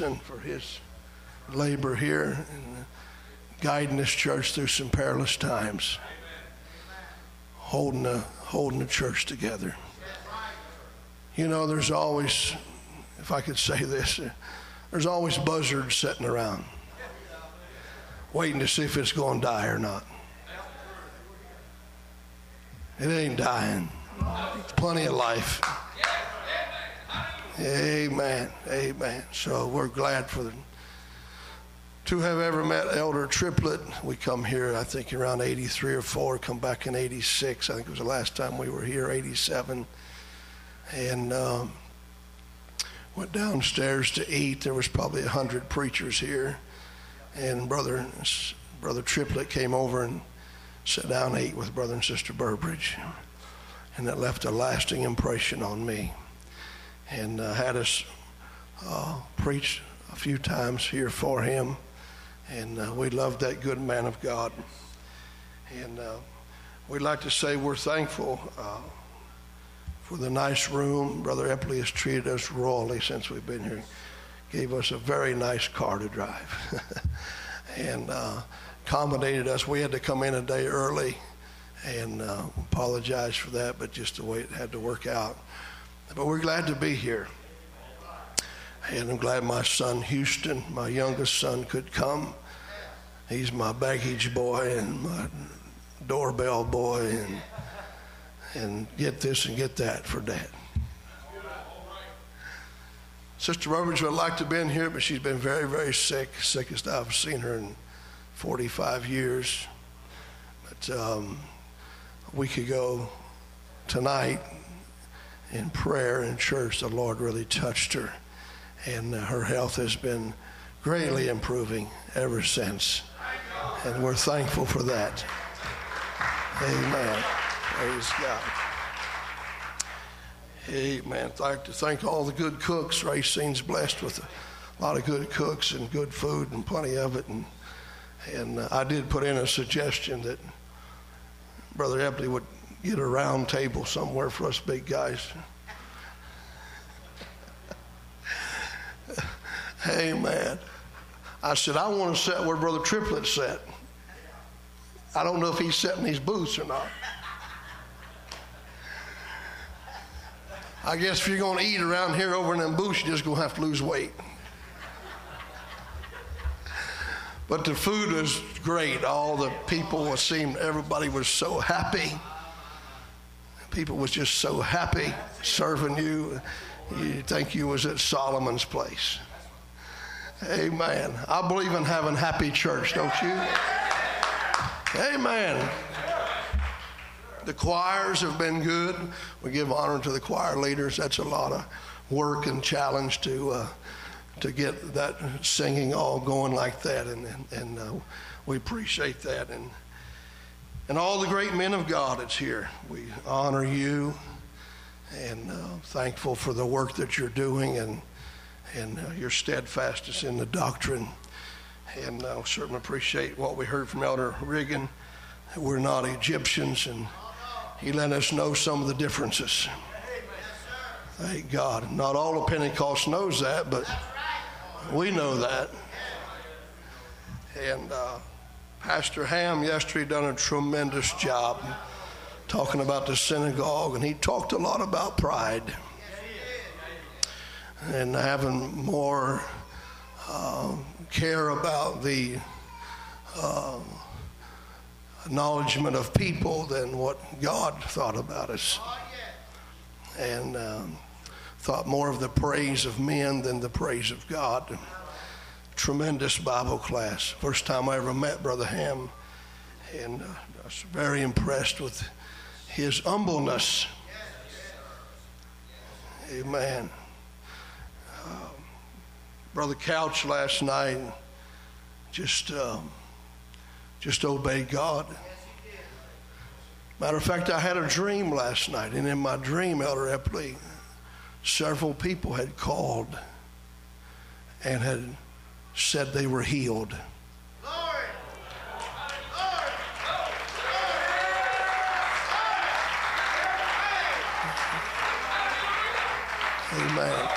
Anderson for his labor here and guiding this church through some perilous times, holding the, holding the church together. You know, there's always, if I could say this, there's always buzzards sitting around waiting to see if it's going to die or not. It ain't dying. Plenty of life. Amen. Amen. So we're glad for them to have ever met Elder Triplett. We come here, I think, around 83 or 4, come back in 86. I think it was the last time we were here, 87. And um, went downstairs to eat. There was probably 100 preachers here. And Brother, Brother Triplett came over and sat down and ate with Brother and Sister Burbridge. And that left a lasting impression on me. And uh, had us uh, preach a few times here for him. And uh, we loved that good man of God. And uh, we'd like to say we're thankful uh, for the nice room. Brother Epley has treated us royally since we've been here. Gave us a very nice car to drive. and uh, accommodated us. We had to come in a day early and apologize for that, but just the way it had to work out. But we're glad to be here. And I'm glad my son Houston, my youngest son, could come. He's my baggage boy and my doorbell boy and and get this and get that for dad. Sister Burbridge would like to have been here, but she's been very, very sick, sickest I've seen her in 45 years. But um, a week ago tonight in prayer in church, the Lord really touched her. And uh, her health has been greatly improving ever since. And we're thankful for that. Amen. Praise God. Amen. I'd like to thank all the good cooks. Racine's blessed with a lot of good cooks and good food and plenty of it. And and uh, I did put in a suggestion that Brother Epley would get a round table somewhere for us big guys. hey, man. I said, I want to sit where Brother Triplett sat. I don't know if he's sitting in these booths or not. I guess if you're going to eat around here over in them booths, you're just going to have to lose weight. But the food was great. All the people seemed, everybody was so happy. People was just so happy serving you. You think you was at Solomon's place. Amen. I believe in having happy church, don't you? Amen. The choirs have been good. We give honor to the choir leaders. That's a lot of work and challenge to uh, to get that singing all going like that, and and, and uh, we appreciate that. And and all the great men of God that's here, we honor you, and uh, thankful for the work that you're doing, and and uh, your steadfastness in the doctrine. And I uh, certainly appreciate what we heard from Elder Riggin. We're not Egyptians, and he let us know some of the differences. Thank God. Not all of Pentecost knows that, but we know that. And uh, Pastor Ham yesterday done a tremendous job talking about the synagogue, and he talked a lot about pride and having more uh, care about the uh, acknowledgement of people than what God thought about us. And um, thought more of the praise of men than the praise of God. Tremendous Bible class. First time I ever met Brother Ham, and uh, I was very impressed with his humbleness. Amen. Uh, Brother Couch last night just um, just obeyed God. Matter of fact, I had a dream last night, and in my dream, Elder Epley several people had called and had said they were healed. Amen.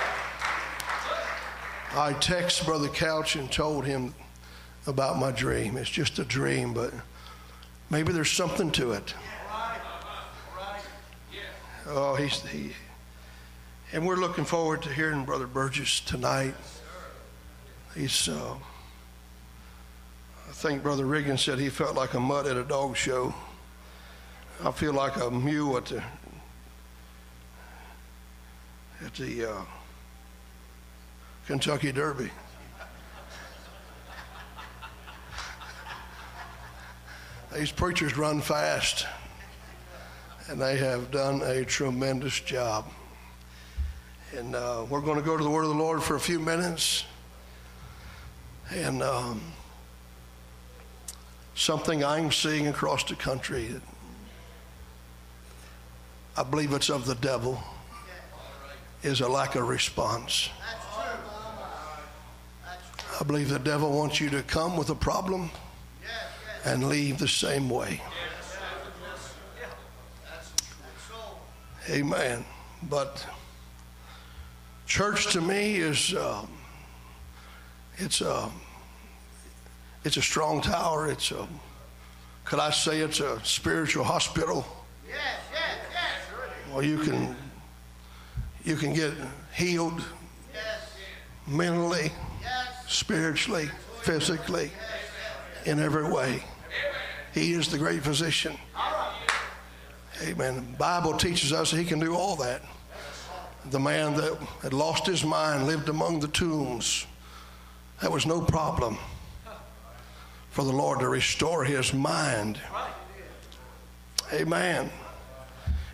I texted Brother Couch and told him about my dream. It's just a dream, but maybe there's something to it. Oh, he's he, and we're looking forward to hearing Brother Burgess tonight. He's, uh, I think Brother Riggin said he felt like a mutt at a dog show. I feel like a mule at the at the uh, Kentucky Derby. These preachers run fast, and they have done a tremendous job. And uh, we're going to go to the Word of the Lord for a few minutes. And um, something I'm seeing across the country, I believe it's of the devil, is a lack of response. I believe the devil wants you to come with a problem and leave the same way. Amen. But church to me is um, it's a it's a strong tower. It's a could I say it's a spiritual hospital? Yes, yes, yes. Well, you can you can get healed yes. mentally, yes. spiritually, physically, in every way. He is the great physician. Amen. The Bible teaches us he can do all that. The man that had lost his mind lived among the tombs. That was no problem for the Lord to restore his mind. Amen.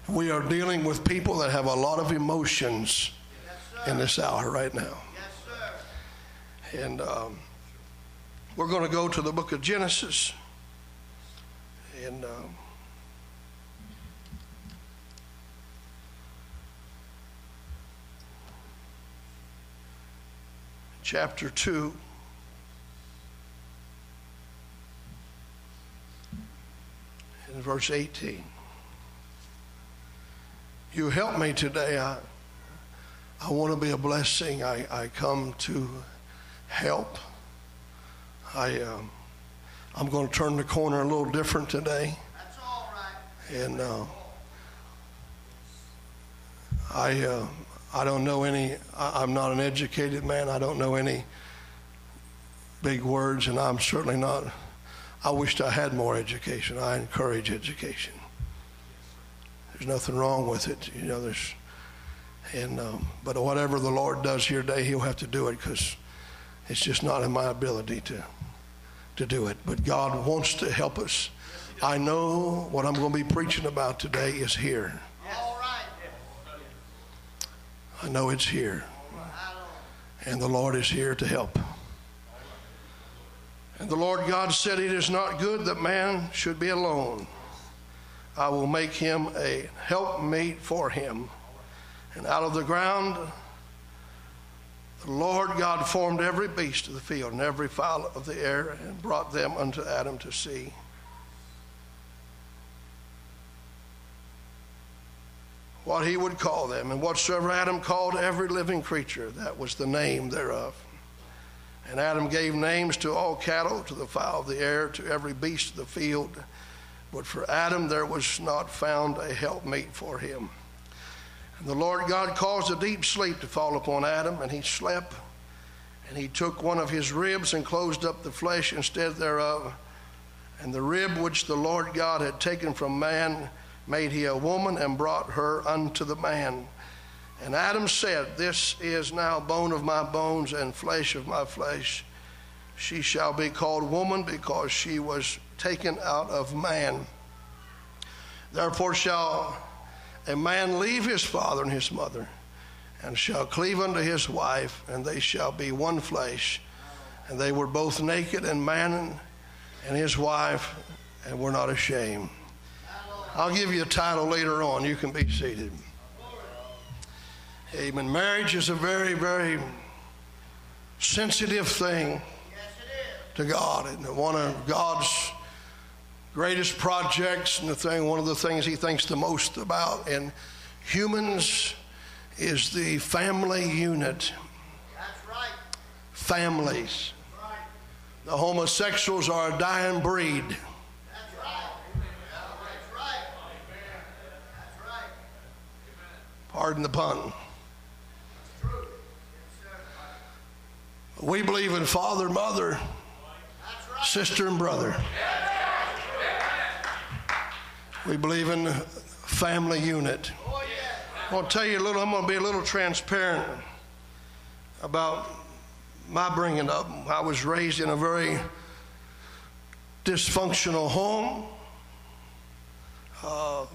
We are dealing with people that have a lot of emotions in this hour right now. And um, we're going to go to the book of Genesis. And um, chapter 2. In verse 18. You help me today. I, I want to be a blessing. I, I come to help. I. Um, I'm going to turn the corner a little different today. That's all right. And uh, I, uh, I don't know any, I, I'm not an educated man. I don't know any big words, and I'm certainly not, I wished I had more education. I encourage education. There's nothing wrong with it. You know, there's, and, um, but whatever the Lord does here today, He'll have to do it because it's just not in my ability to to do it, but God wants to help us. I know what I'm going to be preaching about today is here. I know it's here. And the Lord is here to help. And the Lord God said, It is not good that man should be alone. I will make him a helpmate for him. And out of the ground the Lord God formed every beast of the field and every fowl of the air and brought them unto Adam to see. What he would call them, and whatsoever Adam called every living creature, that was the name thereof. And Adam gave names to all cattle, to the fowl of the air, to every beast of the field. But for Adam there was not found a helpmate for him. And the Lord God caused a deep sleep to fall upon Adam, and he slept. And he took one of his ribs and closed up the flesh instead thereof. And the rib which the Lord God had taken from man made he a woman and brought her unto the man. And Adam said, This is now bone of my bones and flesh of my flesh. She shall be called woman because she was taken out of man. Therefore shall a man leave his father and his mother and shall cleave unto his wife, and they shall be one flesh. And they were both naked, and man and his wife, and were not ashamed. I'll give you a title later on. You can be seated. Amen. Marriage is a very, very sensitive thing to God, and one of God's greatest projects and the thing, one of the things he thinks the most about in humans is the family unit. That's right. families. The homosexuals are a dying breed. Pardon the pun. We believe in father, mother, sister, and brother. We believe in family unit. I want to tell you a little, I'm going to be a little transparent about my bringing up. I was raised in a very dysfunctional home, uh,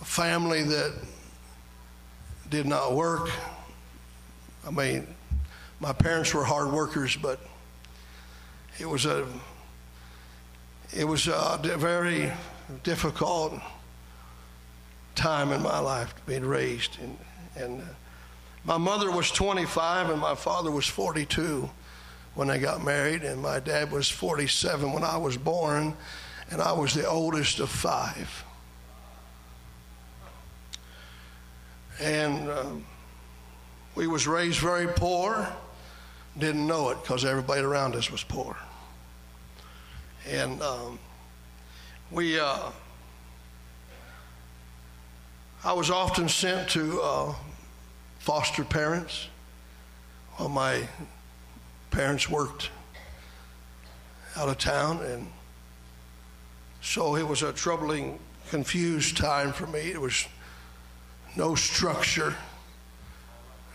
a family that did not work. I mean, my parents were hard workers, but it was a it was a very difficult time in my life being raised and and uh, my mother was 25 and my father was 42 when they got married, and my dad was 47 when I was born, and I was the oldest of five. And um, we was raised very poor, didn't know it because everybody around us was poor. And um, we, uh, I was often sent to uh, foster parents while my parents worked out of town. And so it was a troubling, confused time for me. It was no structure,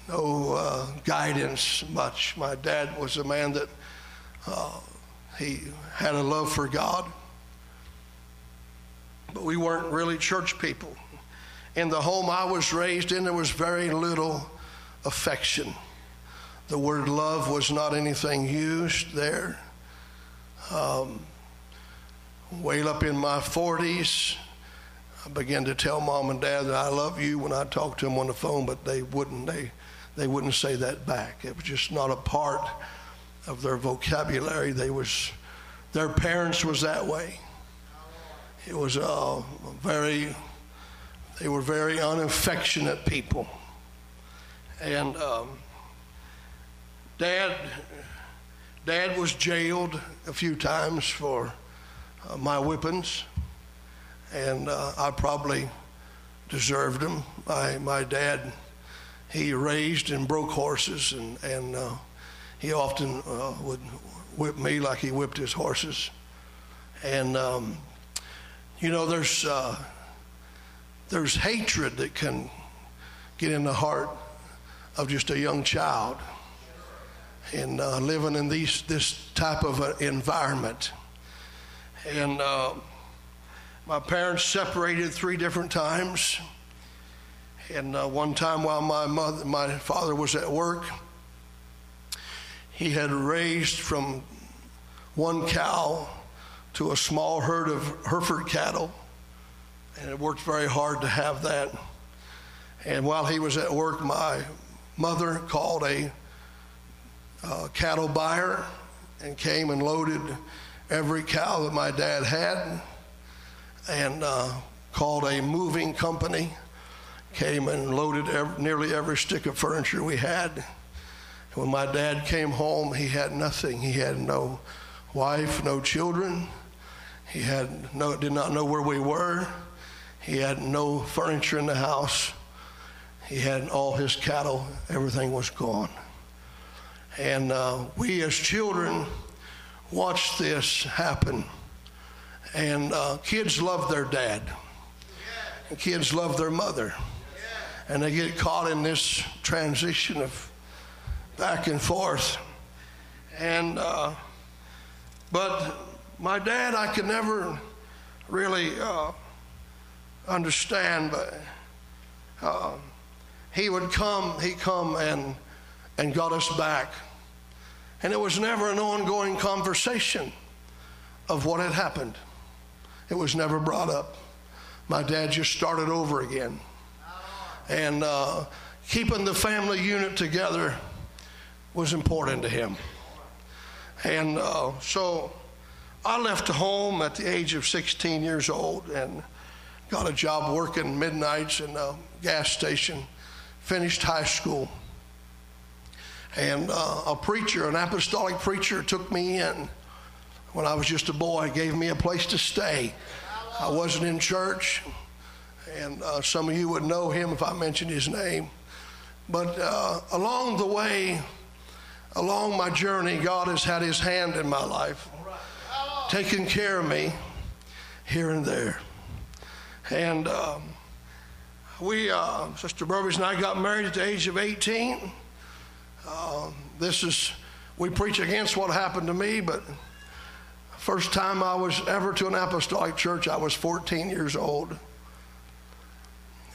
no uh, guidance much. My dad was a man that uh, he had a love for God, but we weren't really church people in the home I was raised in, there was very little affection. The word love was not anything used there. Um, way up in my 40s, I began to tell mom and dad that I love you when I talked to them on the phone, but they wouldn't. They, they wouldn't say that back. It was just not a part of their vocabulary. They was, their parents was that way. It was a very they were very unaffectionate people. And um, dad, dad was jailed a few times for uh, my whippings, and uh, I probably deserved them. My, my dad, he raised and broke horses, and, and uh, he often uh, would whip me like he whipped his horses. And, um, you know, there's uh, there's hatred that can get in the heart of just a young child and uh, living in these, this type of environment. And uh, my parents separated three different times. And uh, one time while my mother, my father was at work, he had raised from one cow to a small herd of Hereford cattle and it worked very hard to have that. And while he was at work, my mother called a uh, cattle buyer and came and loaded every cow that my dad had and uh, called a moving company, came and loaded every, nearly every stick of furniture we had. When my dad came home, he had nothing. He had no wife, no children. He had no, did not know where we were. He had no furniture in the house. He had all his cattle. Everything was gone. And uh, we as children watched this happen. And uh, kids love their dad. And kids love their mother. And they get caught in this transition of back and forth. And, uh, but my dad, I could never really uh, understand, but uh, he would come, he come and, and got us back. And it was never an ongoing conversation of what had happened. It was never brought up. My dad just started over again. And uh, keeping the family unit together was important to him. And uh, so I left home at the age of 16 years old and got a job working midnights in a gas station, finished high school. And uh, a preacher, an apostolic preacher, took me in when I was just a boy, gave me a place to stay. I wasn't in church, and uh, some of you would know him if I mentioned his name. But uh, along the way, along my journey, God has had his hand in my life, taking care of me here and there. And um, we, uh, Sister Burbridge and I got married at the age of 18. Uh, this is, we preach against what happened to me, but first time I was ever to an apostolic church, I was 14 years old.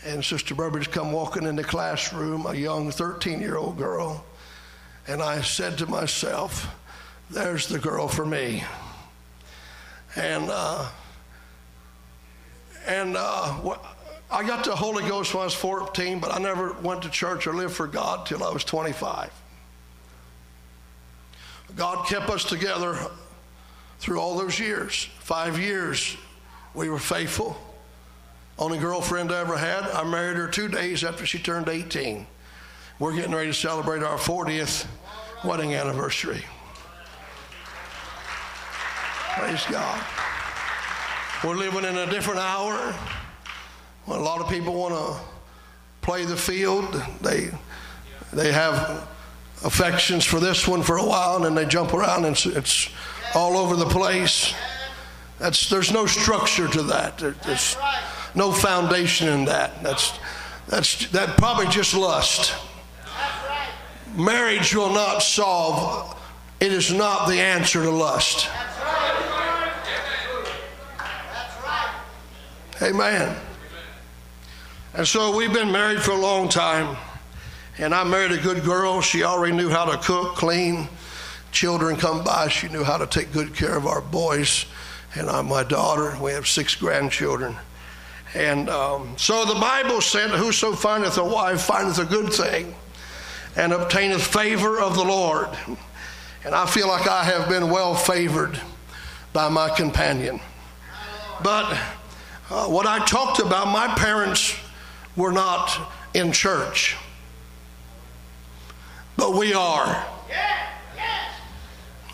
And Sister Burbridge come walking in the classroom, a young 13 year old girl. And I said to myself, there's the girl for me. And, uh, and uh, I got the Holy Ghost when I was 14, but I never went to church or lived for God till I was 25. God kept us together through all those years. Five years we were faithful. Only girlfriend I ever had. I married her two days after she turned 18. We're getting ready to celebrate our 40th wedding anniversary. Praise God. We're living in a different hour. When a lot of people want to play the field, they they have affections for this one for a while, and then they jump around, and it's, it's all over the place. That's there's no structure to that. There's no foundation in that. That's that's that probably just lust. Marriage will not solve. It is not the answer to lust. Amen. And so we've been married for a long time. And I married a good girl. She already knew how to cook, clean. Children come by. She knew how to take good care of our boys. And I'm my daughter. We have six grandchildren. And um, so the Bible said, Whoso findeth a wife findeth a good thing and obtaineth favor of the Lord. And I feel like I have been well favored by my companion. But uh, what I talked about, my parents were not in church, but we are.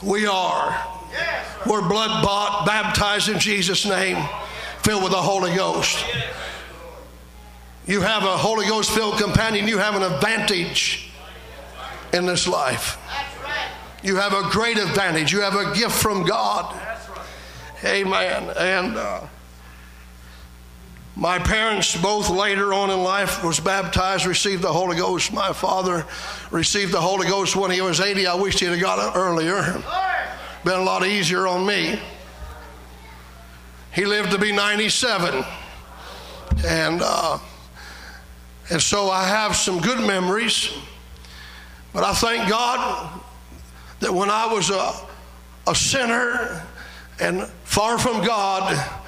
We are. We're blood bought, baptized in Jesus' name, filled with the Holy Ghost. You have a Holy Ghost filled companion, you have an advantage in this life. You have a great advantage. You have a gift from God. Amen. And uh, my parents, both later on in life, was baptized, received the Holy Ghost. My father received the Holy Ghost when he was 80. I wish he'd have got it earlier. Been a lot easier on me. He lived to be 97. And, uh, and so I have some good memories. But I thank God that when I was a, a sinner and far from God,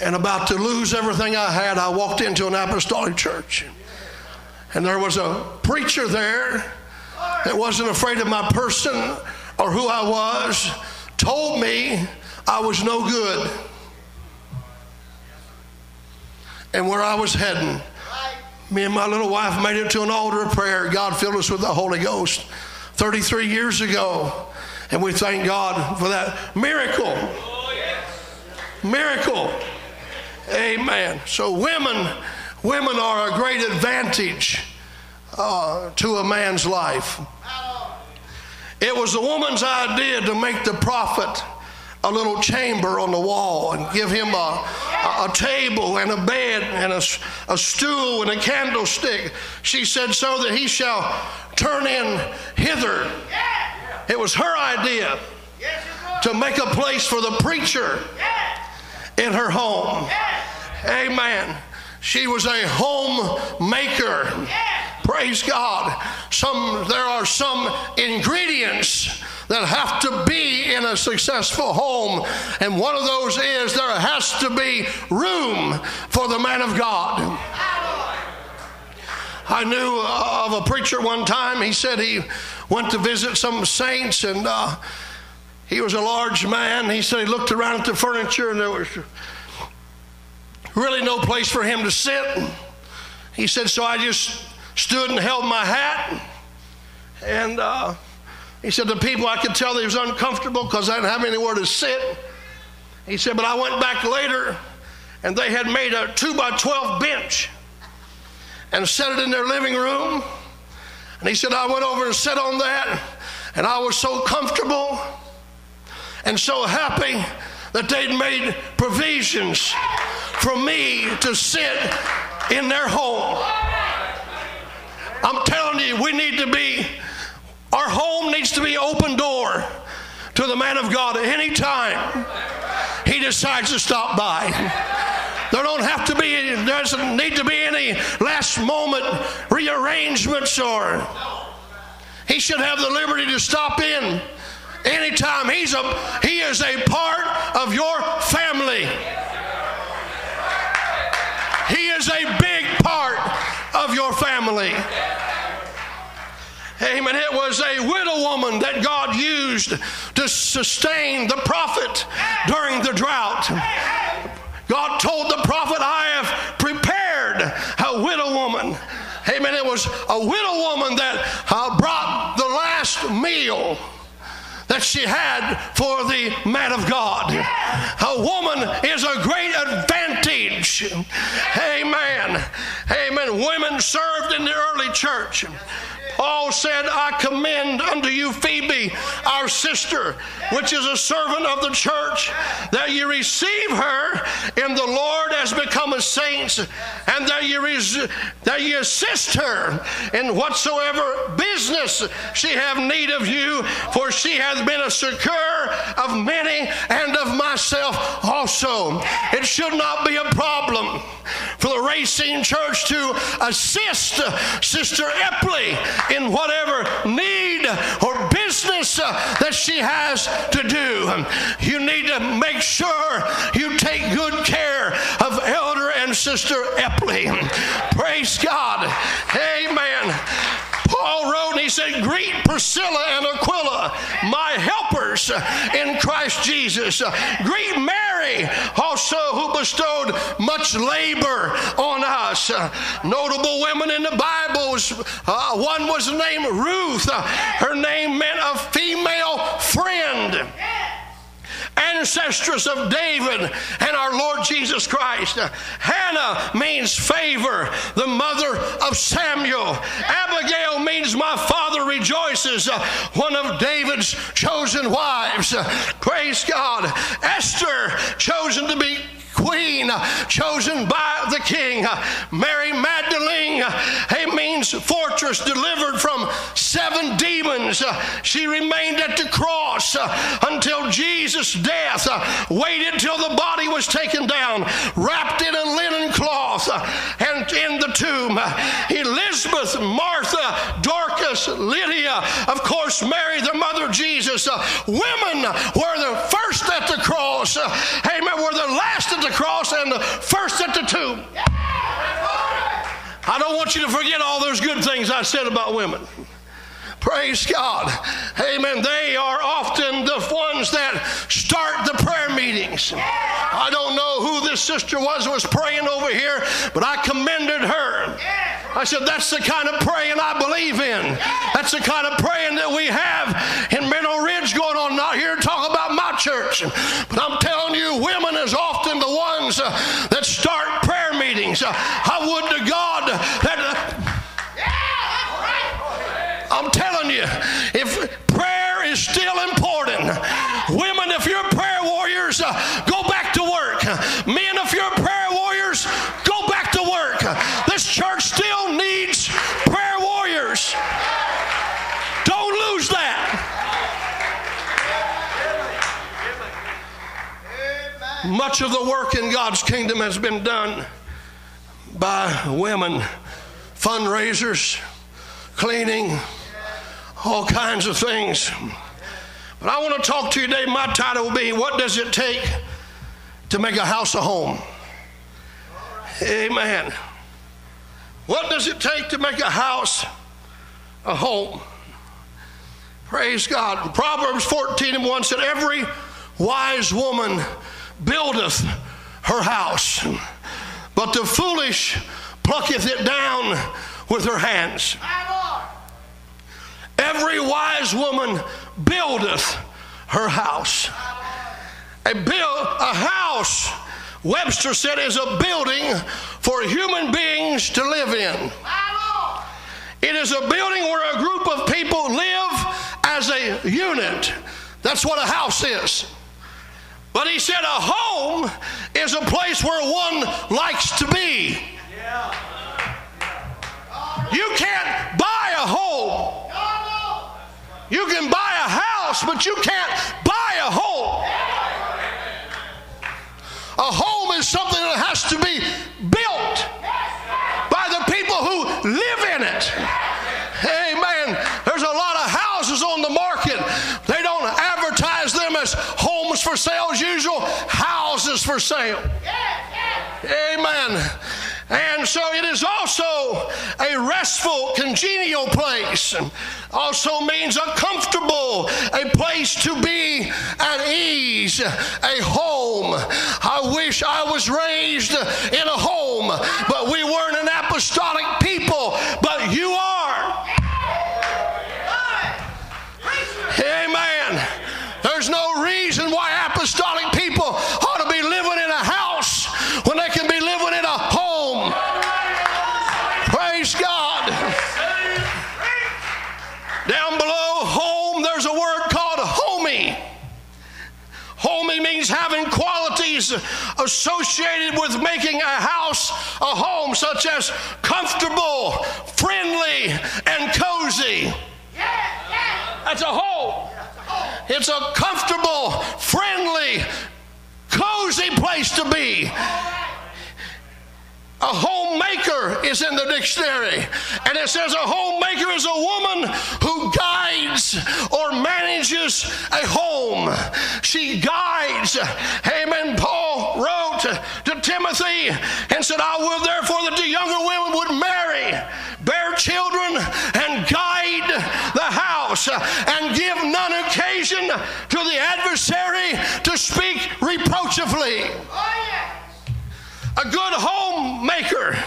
and about to lose everything I had, I walked into an apostolic church. And there was a preacher there that wasn't afraid of my person or who I was, told me I was no good and where I was heading. Me and my little wife made it to an altar of prayer. God filled us with the Holy Ghost 33 years ago. And we thank God for that miracle. Oh, miracle. Amen. So women, women are a great advantage uh, to a man's life. It was the woman's idea to make the prophet a little chamber on the wall and give him a, a, table and a bed and a, a stool and a candlestick. She said, so that he shall turn in hither. It was her idea to make a place for the preacher in her home. Amen. She was a homemaker. Praise God. Some there are some ingredients that have to be in a successful home, and one of those is there has to be room for the man of God. I knew of a preacher one time. He said he went to visit some saints, and uh, he was a large man. He said he looked around at the furniture, and there was really no place for him to sit. He said, So I just stood and held my hat And uh, he said, The people, I could tell they was uncomfortable because I didn't have anywhere to sit. He said, But I went back later and they had made a 2 by 12 bench and set it in their living room. And he said, I went over and sat on that and I was so comfortable and so happy that they'd made provisions for me to sit in their home. I'm telling you, we need to be, our home needs to be open door to the man of God at any time he decides to stop by. There don't have to be, there doesn't need to be any last moment rearrangements or he should have the liberty to stop in anytime. He's a, he is a part of your family. He is a big part of your family. Amen. It was a widow woman that God used to sustain the prophet during the drought. God told the prophet, I have prepared a widow woman. Amen. It was a widow woman that uh, brought the last meal that she had for the man of God. A woman is a great advantage. Amen. Amen. Women served in the early church. Paul said, I commend unto you Phoebe, our sister, which is a servant of the church, that you receive her in the Lord as become a saint, and that you, res- that you assist her in whatsoever business she have need of you, for she hath been a succor of many and of myself also. It should not be a problem for the Racine Church to assist Sister Epley in whatever need or business uh, that she has to do. You need to make sure you take good care of Elder and Sister Epley. Praise God. Amen. And he said, Greet Priscilla and Aquila, my helpers in Christ Jesus. Greet Mary, also who bestowed much labor on us. Notable women in the Bibles. Uh, one was named Ruth. Her name meant a female friend ancestress of David and our Lord Jesus Christ. Hannah means favor, the mother of Samuel. Abigail means my father rejoices, uh, one of David's chosen wives. Praise God. Esther, chosen to be queen chosen by the king. Mary Magdalene, it means fortress delivered from seven demons. She remained at the cross until Jesus' death, waited till the body was taken down, wrapped in a linen cloth, and in the tomb. Elizabeth, Martha, Dorcas, Lydia, of course, Mary, the mother of Jesus. Uh, women were the first at the cross. Uh, amen. Were the last at the cross and the first at the tomb. I don't want you to forget all those good things I said about women. Praise God. Amen. They are often the ones that start the prayer meetings. I don't know who this sister was was praying over here, but I commended her. I said, that's the kind of praying I believe in. That's the kind of praying that we have in Mineral Ridge going on. Not here to talk about my church, but I'm telling you, women is often the ones uh, that start prayer meetings. Uh, I would to God that. Uh, I'm telling you, if prayer is still important, women, if you're prayer warriors, church still needs prayer warriors. Don't lose that. Much of the work in God's kingdom has been done by women, fundraisers, cleaning, all kinds of things. But I want to talk to you today. My title will be What Does It Take to Make a House a Home? Amen. What does it take to make a house a home? Praise God. Proverbs 14 and 1 said, Every wise woman buildeth her house, but the foolish plucketh it down with her hands. Every wise woman buildeth her house. A build a house, Webster said, is a building for human beings to live in. It is a building where a group of people live as a unit. That's what a house is. But he said a home is a place where one likes to be. You can't buy a home. You can buy a house, but you can't buy a home. A home is something that has to be built by the people who live in it. Amen. There's a lot of houses on the market. They don't advertise them as homes for sale as usual, houses for sale. Amen. And so it is also a restful, congenial place. Also means a comfortable, a place to be at ease, a home. I wish I was raised in a home, associated with making a house a home, such as comfortable, friendly, and cozy. That's a home. It's a comfortable, friendly, cozy place to be. A homemaker is in the dictionary. And it says a homemaker is a woman who guides or manages a home. She guides. Amen. Paul wrote to Timothy and said, I will therefore that the younger women would marry, bear children, and guide the house, and give none occasion to the adversary to speak reproachfully. A good homemaker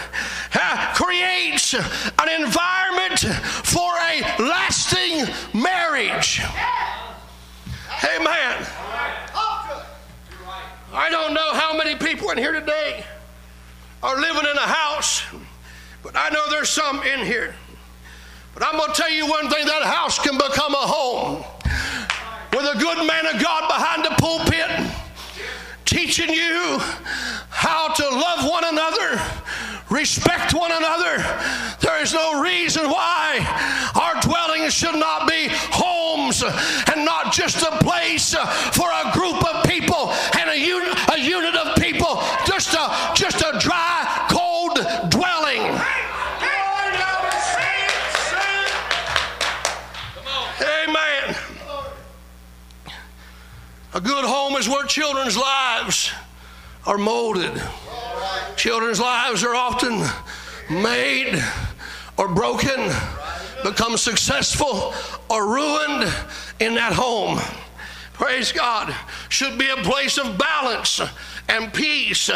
uh, creates an environment for a lasting marriage. Amen. I don't know how many people in here today are living in a house, but I know there's some in here. But I'm going to tell you one thing that house can become a home with a good man of God behind the pulpit teaching you how to love one another, respect one another. There is no reason why our dwellings should not be homes and not just a place for a group of people and a, un- a unit of people, just a, just a dry, A good home is where children's lives are molded. Children's lives are often made or broken, become successful or ruined in that home. Praise God. Should be a place of balance and peace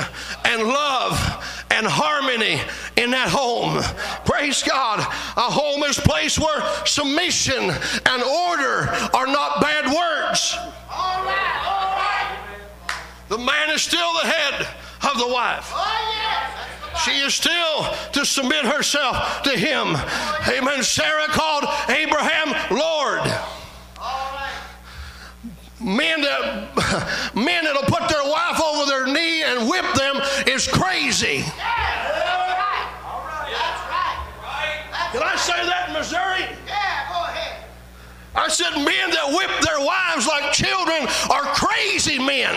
and love and harmony in that home. Praise God. A home is a place where submission and order are not bad words. Right, all right. The man is still the head of the wife. Oh, yes. She is still to submit herself to him. Amen. Sarah called Abraham Lord. Men that men that'll put their wife over their knee and whip them is crazy. Can I say that in Missouri? I said men that whip their wives like children are crazy men.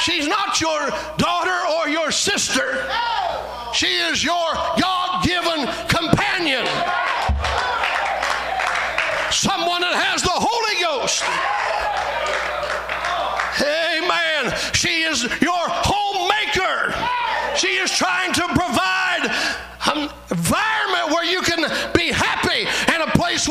She's not your daughter or your sister. She is your God given companion. Someone that has the Holy Ghost. Amen.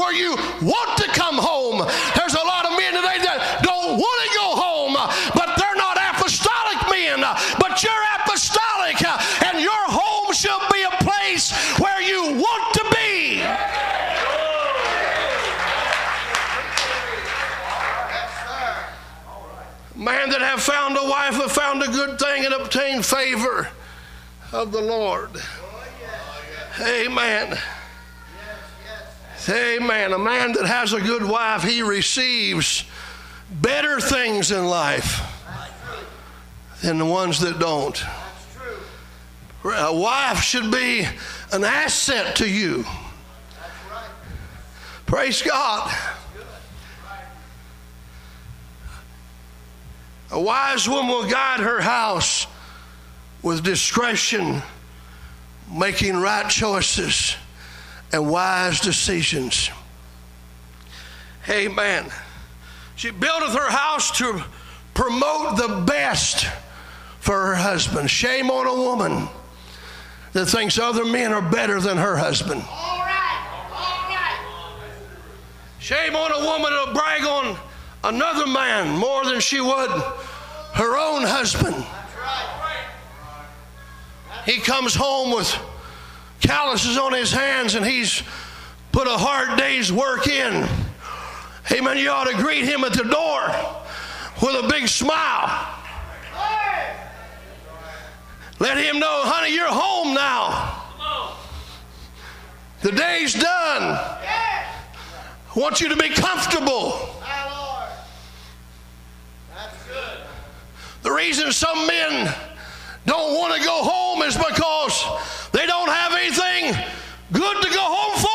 where you want to come home. There's a lot of men today that don't want to go home, but they're not apostolic men. But you're apostolic, and your home should be a place where you want to be. Man that have found a wife, have found a good thing, and obtained favor of the Lord. Amen. Amen. A man that has a good wife, he receives better things in life than the ones that don't. A wife should be an asset to you. Praise God. A wise woman will guide her house with discretion, making right choices and wise decisions. Amen. She buildeth her house to promote the best for her husband. Shame on a woman that thinks other men are better than her husband. All right. All right. Shame on a woman to brag on another man more than she would her own husband. That's right. He comes home with calluses on his hands and he's put a hard day's work in. Amen. You ought to greet him at the door with a big smile. Let him know, honey, you're home now. The day's done. I want you to be comfortable. The reason some men don't want to go home is because they don't have anything good to go home for.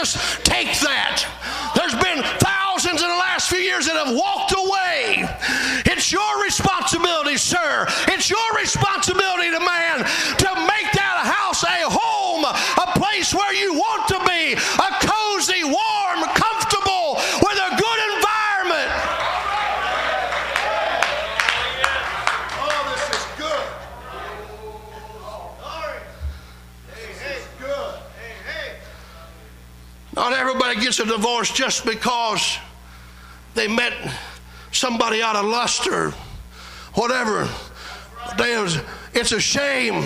Just a divorce just because they met somebody out of lust or whatever. There's, it's a shame.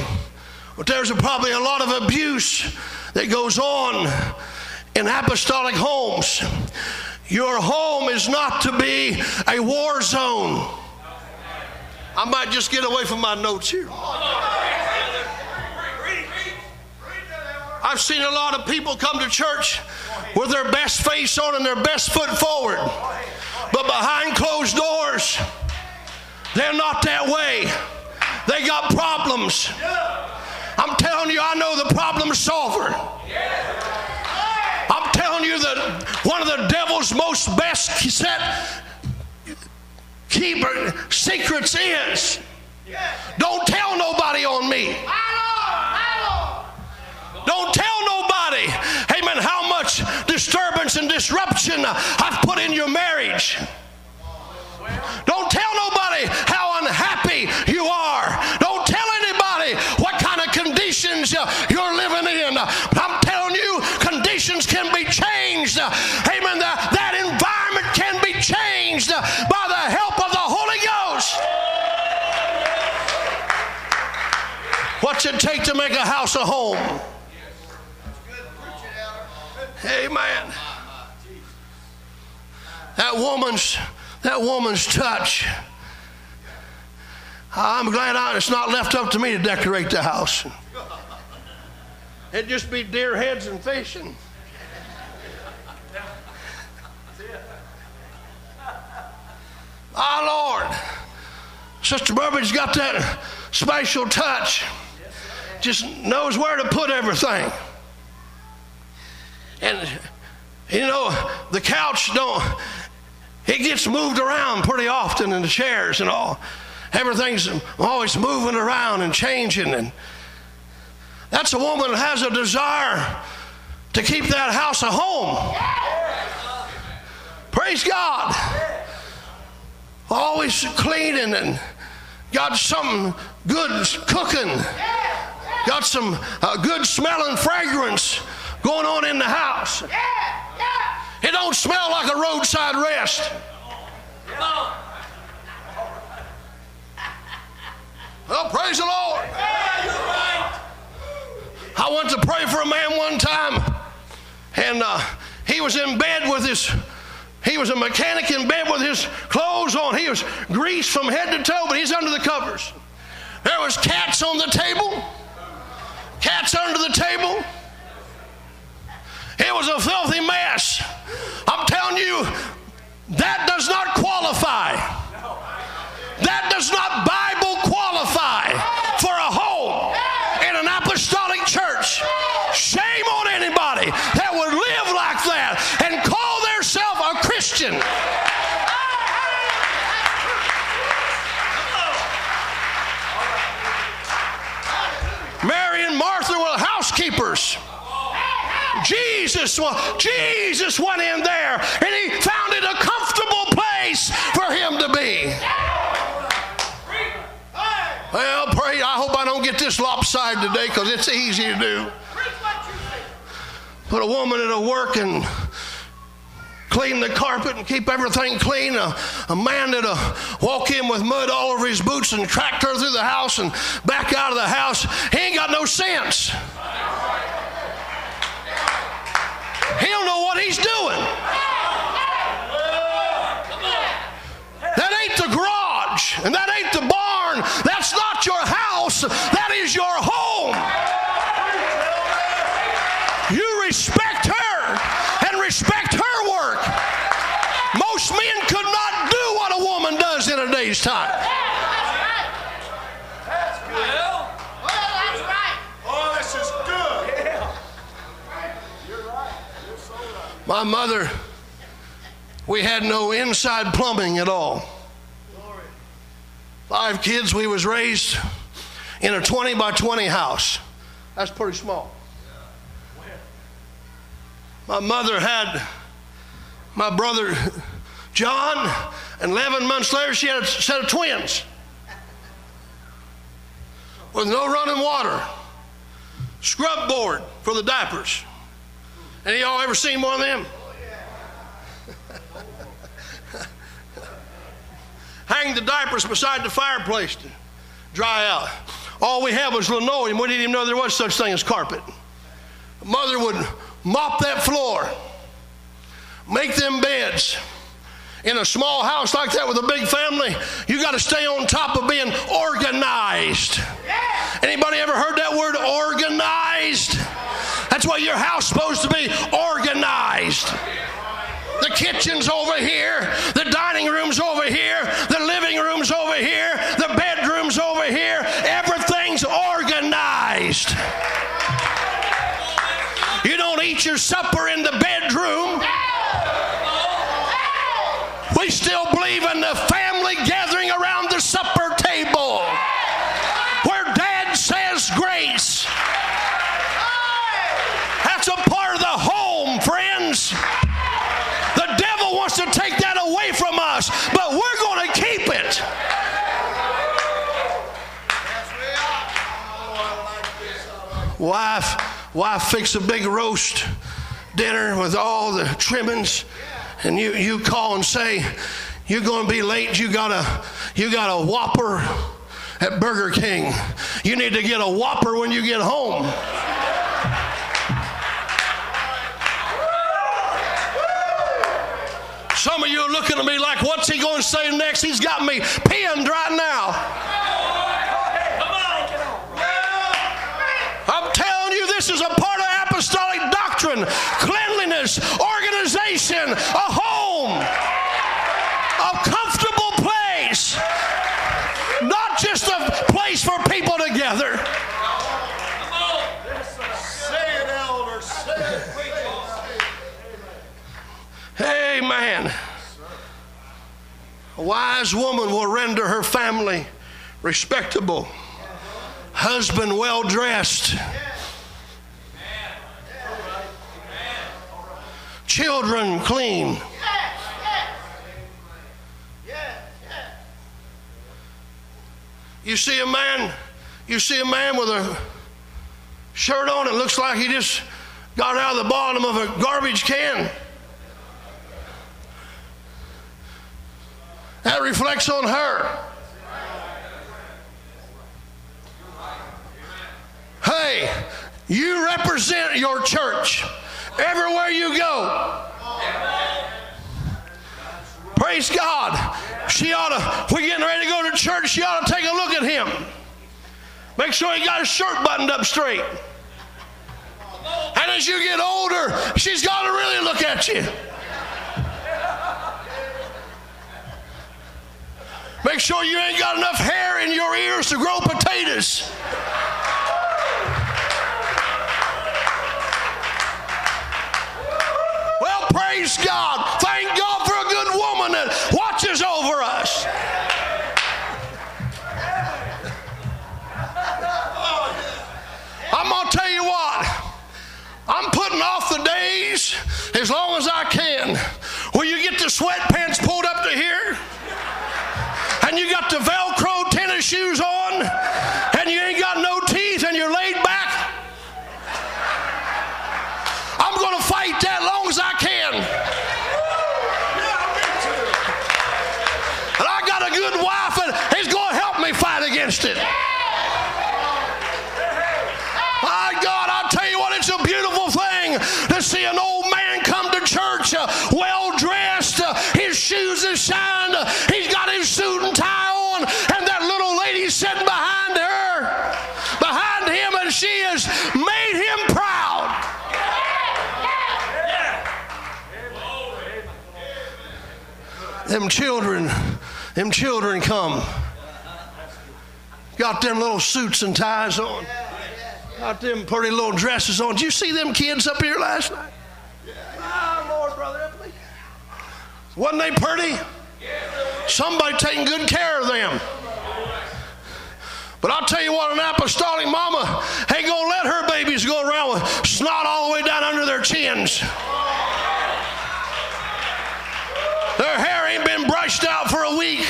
But there's probably a lot of abuse that goes on in apostolic homes. Your home is not to be a war zone. I might just get away from my notes here. I've seen a lot of people come to church with their best face on and their best foot forward. But behind closed doors, they're not that way. They got problems. I'm telling you, I know the problem solver. I'm telling you that one of the devil's most best set keeper secrets is don't tell nobody on me. My Lord. My Lord. Don't tell nobody, amen, how much disturbance and disruption I've put in your marriage. Don't tell nobody how unhappy you are. Don't tell anybody what kind of conditions you're living in. I'm telling you, conditions can be changed. Amen. That, that environment can be changed by the help of the Holy Ghost. What's it take to make a house a home? Amen. That woman's that woman's touch. I'm glad I, it's not left up to me to decorate the house. It'd just be deer heads and fishing. Our Lord. Sister Burbridge got that special touch. Just knows where to put everything. And you know, the couch don't it gets moved around pretty often in the chairs and all. everything's always moving around and changing. And that's a woman that has a desire to keep that house a home. Praise God. Always cleaning and got something good cooking. Got some uh, good smelling fragrance going on in the house. It don't smell like a roadside rest. Well, praise the Lord. I went to pray for a man one time, and uh, he was in bed with his. He was a mechanic in bed with his clothes on. He was greased from head to toe, but he's under the covers. There was cats on the table. Cats under the table. It was a filthy mess. I'm telling you, that does not qualify. That does not Bible qualify Jesus, Jesus went in there and he found it a comfortable place for him to be. Well, pray. I hope I don't get this lopsided today because it's easy to do. Put a woman at a work and clean the carpet and keep everything clean. A, a man that'll walk in with mud all over his boots and track her through the house and back out of the house. He ain't got no sense. He don't know what he's doing. That ain't the garage, and that ain't the barn. That's not your house. That is your home. You respect her and respect her work. Most men could not do what a woman does in a day's time. My mother, we had no inside plumbing at all. Five kids, we was raised in a 20 by 20 house. That's pretty small. My mother had my brother John, and 11 months later, she had a set of twins with no running water, scrub board for the diapers. Any of y'all ever seen one of them? Hang the diapers beside the fireplace to dry out. All we had was linoleum. We didn't even know there was such thing as carpet. Mother would mop that floor, make them beds. In a small house like that with a big family, you got to stay on top of being organized. Anybody ever heard that word organized? That's why your house supposed to be organized. The kitchen's over here, the dining room's over here, the living room's over here, the bedroom's over here. Everything's organized. You don't eat your supper in the bedroom. We still believe in the family Wife, wife fix a big roast dinner with all the trimmings, and you, you call and say, you're going to be late. You got a you got a Whopper at Burger King. You need to get a Whopper when you get home. Some of you are looking at me like, what's he going to say next? He's got me pinned right now. I'm telling you, this is a part of apostolic doctrine cleanliness, organization, a home, a comfortable place, not just a place for people. Say it. Amen. A wise woman will render her family respectable, husband well dressed, children clean. You see a man, you see a man with a shirt on, it looks like he just got out of the bottom of a garbage can. That reflects on her. Hey, you represent your church everywhere you go. Praise God. She ought to, we're getting ready to go to church. She ought to take a look at him. Make sure he got his shirt buttoned up straight. And as you get older, she's got to really look at you. Make sure you ain't got enough hair in your ears to grow potatoes. Praise God. Thank God for a good woman that watches over us. I'm going to tell you what. I'm putting off the days as long as I can where you get the sweatpants pulled up to here and you got the Velcro tennis shoes on and you ain't got no Them children, them children come. Got them little suits and ties on. Got them pretty little dresses on. Did you see them kids up here last night? My Lord, Brother. Wasn't they pretty? Somebody taking good care of them. But I'll tell you what, an apostolic mama ain't gonna let her babies go around with snot all the way down under their chins. Their hair ain't been brushed out for a week.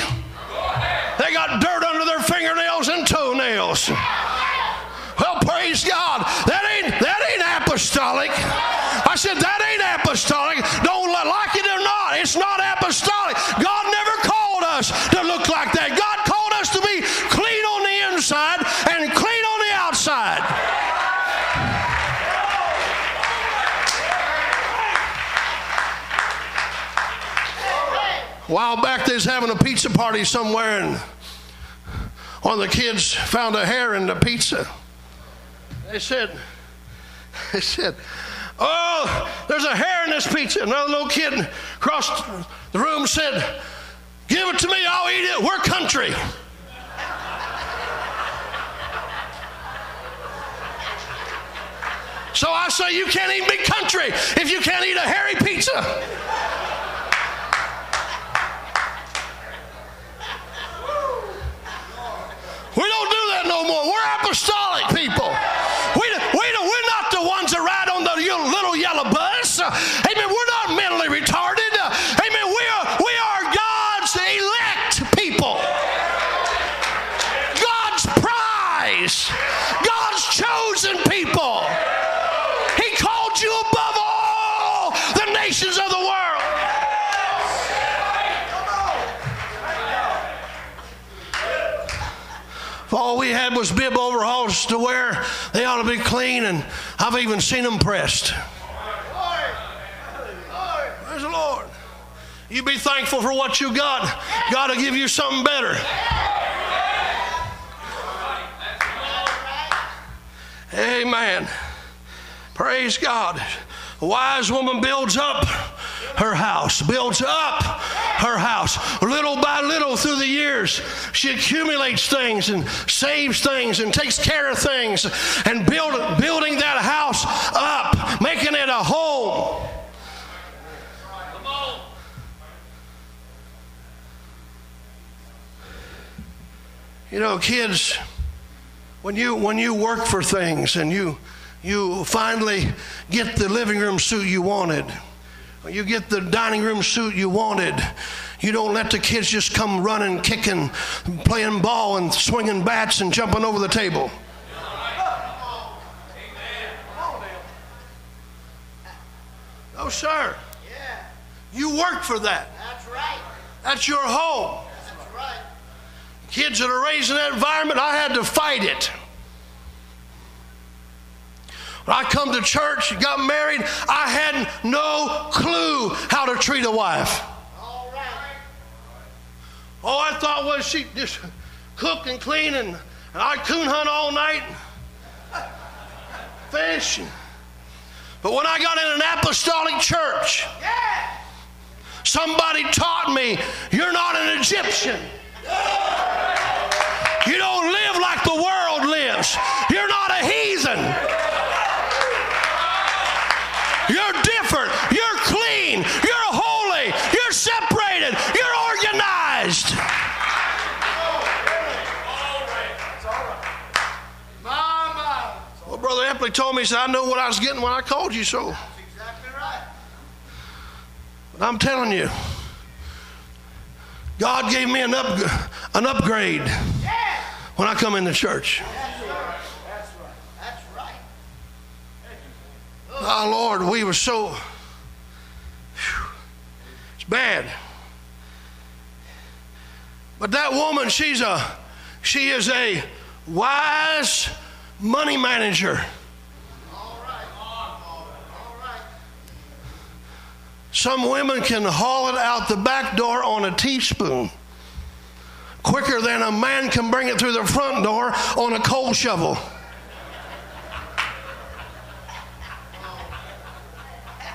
They got dirt under their fingernails and toenails. Well, praise God. That ain't that ain't apostolic. I said that ain't apostolic. Don't li- like it or not. It's not apostolic. God never called us to look like that. God called us to be clean on the inside and clean on the outside. A while back, they was having a pizza party somewhere, and one of the kids found a hair in the pizza. They said, they said, oh, there's a hair in this pizza. Another little kid across the room said, give it to me, I'll eat it. We're country. So I say, you can't even be country if you can't eat a hairy pizza. We don't do that no more. We're apostolic people. We, we, we're not the ones that ride on the little yellow bus. Was bib overalls to wear, they ought to be clean, and I've even seen them pressed. Praise the Lord. You be thankful for what you got. God will give you something better. Amen. Praise God. A wise woman builds up her house, builds up her house. Little by little through the years, she accumulates things and saves things and takes care of things and build, building that house up, making it a home. You know, kids, when you when you work for things and you you finally get the living room suit you wanted, you get the dining room suit you wanted, you don't let the kids just come running, kicking, playing ball, and swinging bats and jumping over the table. No, sir. You work for that. That's right. That's your home. That's right. Kids that are raised in that environment, I had to fight it. I come to church, got married, I had no clue how to treat a wife. All right. All I thought was she just cook and clean and, and I'd coon hunt all night, fish. But when I got in an apostolic church, somebody taught me you're not an Egyptian. You don't live like the world lives. You're not a heathen. Epley told me, he said, I know what I was getting when I called you so. That's exactly right. But I'm telling you, God gave me an, up, an upgrade when I come into church. That's right. That's right. That's right. Oh, Lord, we were so. It's bad. But that woman, she's a, she is a wise money manager. All right. All right. Some women can haul it out the back door on a teaspoon quicker than a man can bring it through the front door on a coal shovel.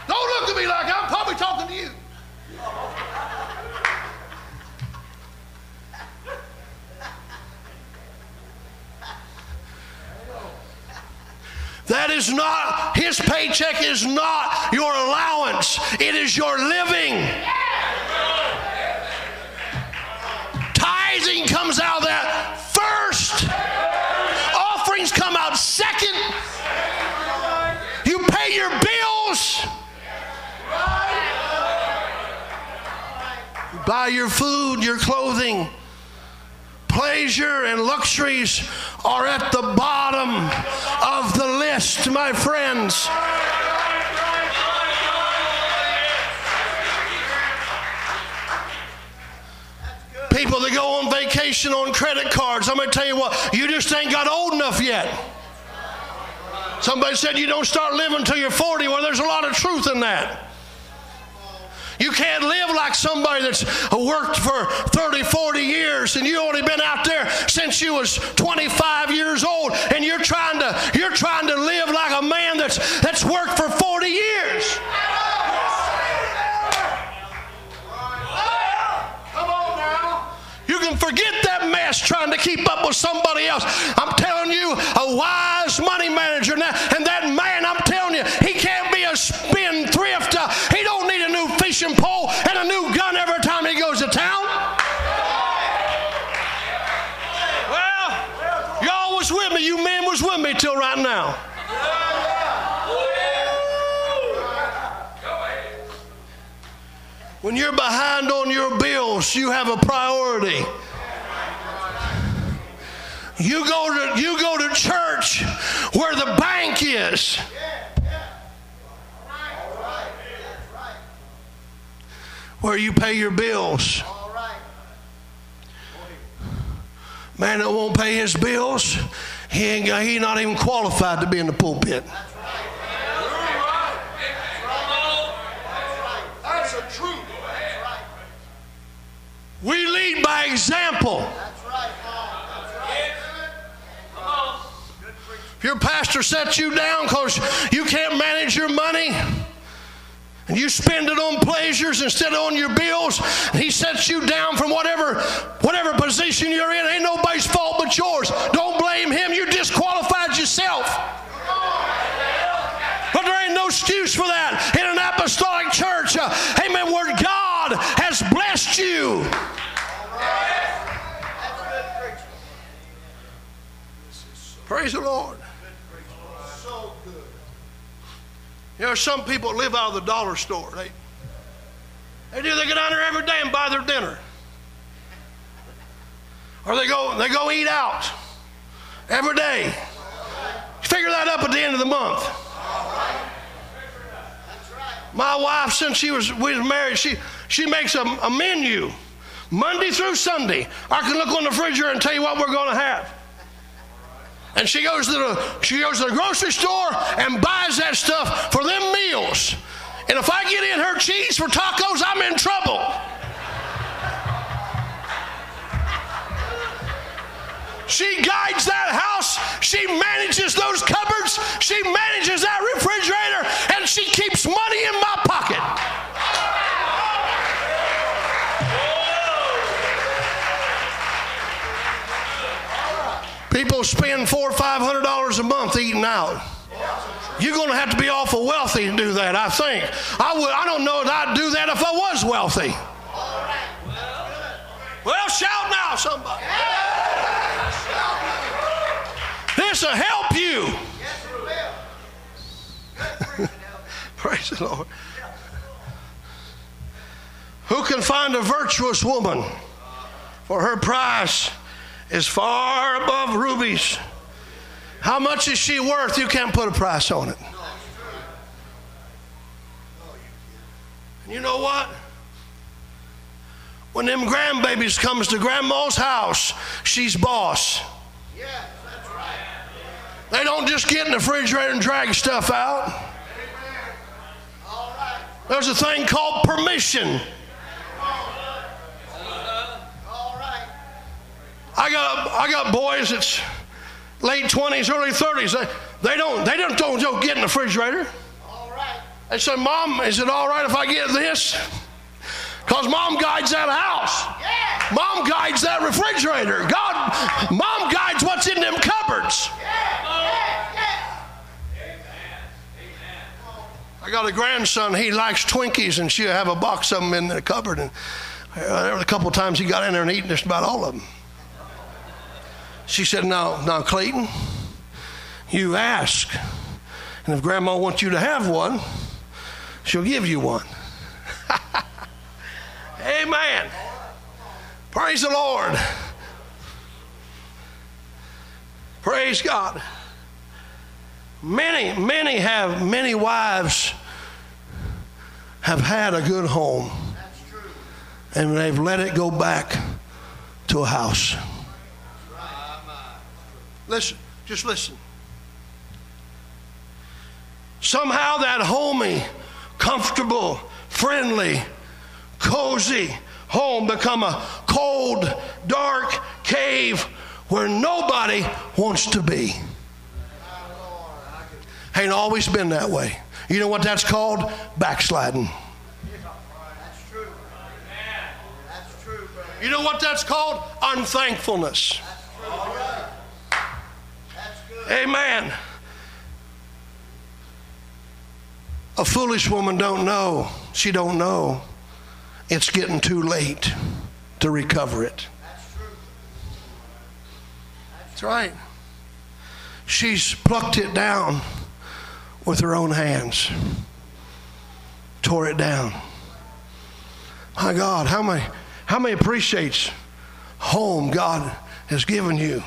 Don't look at me like I'm probably talking to you. That is not, his paycheck is not your allowance, it is your living. Tithing comes out of that first, offerings come out second. You pay your bills, you buy your food, your clothing. Pleasure and luxuries are at the bottom of the list, my friends. People that go on vacation on credit cards, I'm going to tell you what, you just ain't got old enough yet. Somebody said you don't start living until you're 40. Well, there's a lot of truth in that. You can't live like somebody that's worked for 30, 40 years and you only been out there since you was 25 years old and you're trying to you're trying to live like a man that's that's worked for 40 years. Come on now. You can forget that mess trying to keep up with somebody else. I'm telling you, a wise money manager now, and that man, me. You men was with me till right now. When you're behind on your bills, you have a priority. You go to you go to church where the bank is. Where you pay your bills. Man that won't pay his bills, he ain't got, he not even qualified to be in the pulpit. That's the truth. That's right. We lead by example. That's right, Mom. That's right. If your pastor sets you down because you can't manage your money and you spend it on pleasures instead of on your bills, and he sets you down from whatever whatever position you're in, ain't nobody's fault but yours. Don't blame him. You disqualified yourself. But there ain't no excuse for that in an apostolic church. Uh, amen. Where God has blessed you. Praise the Lord. So good. You know, some people live out of the dollar store. They, they do. They go down there every day and buy their dinner, or they go they go eat out every day. Figure that up at the end of the month. My wife, since she was we was married, she she makes a, a menu Monday through Sunday. I can look on the refrigerator and tell you what we're going to have. And she goes to the she goes to the grocery store and buys that stuff for them meals. And if I get in her cheese for tacos, I'm in trouble. She guides that house. She manages those cupboards. She manages that refrigerator. And she keeps money in my pocket. People spend four or five hundred dollars a month eating out. You're going to have to be awful wealthy to do that, I think. I would. I don't know that I'd do that if I was wealthy. Well, shout now, somebody. This will help you. Praise the Lord. Who can find a virtuous woman? For her price is far above rubies. How much is she worth? You can't put a price on it. And you know what? When them grandbabies comes to grandma's house, she's boss. They don't just get in the refrigerator and drag stuff out. There's a thing called permission. I got I got boys that's late 20s, early 30s. They, they don't they don't, don't, get in the refrigerator. All right. They say, Mom, is it all right if I get this? Because mom guides that house. Yeah. Mom guides that refrigerator. God, mom guides what's in them cupboards. I got a grandson. He likes Twinkies, and she'll have a box of them in the cupboard. And uh, there was a couple of times he got in there and eaten just about all of them. She said, "Now, now, Clayton, you ask, and if Grandma wants you to have one, she'll give you one." Amen. Praise the Lord. Praise God. Many, many have, many wives have had a good home and they've let it go back to a house. Listen, just listen. Somehow that homey, comfortable, friendly, cozy home become a cold, dark cave where nobody wants to be. Ain't always been that way. You know what that's called? Backsliding. You know what that's called? Unthankfulness. Amen. A foolish woman don't know. She don't know. It's getting too late to recover it. That's right. She's plucked it down with her own hands, tore it down. My God, how many, how many appreciates home God has given you?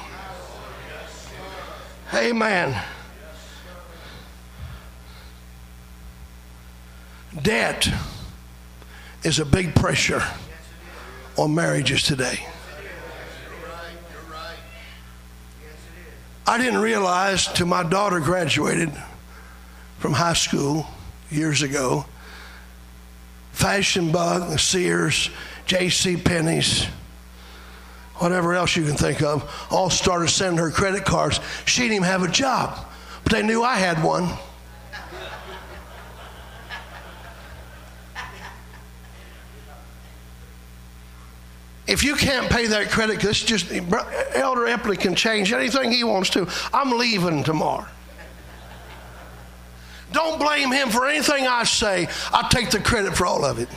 Amen. Debt is a big pressure on marriages today. I didn't realize till my daughter graduated from high school years ago. Fashion Bug, Sears, J.C. Penney's, whatever else you can think of, all started sending her credit cards. She didn't even have a job, but they knew I had one. If you can't pay that credit, this just Elder Epley can change anything he wants to. I'm leaving tomorrow. Don't blame him for anything I say. I take the credit for all of it.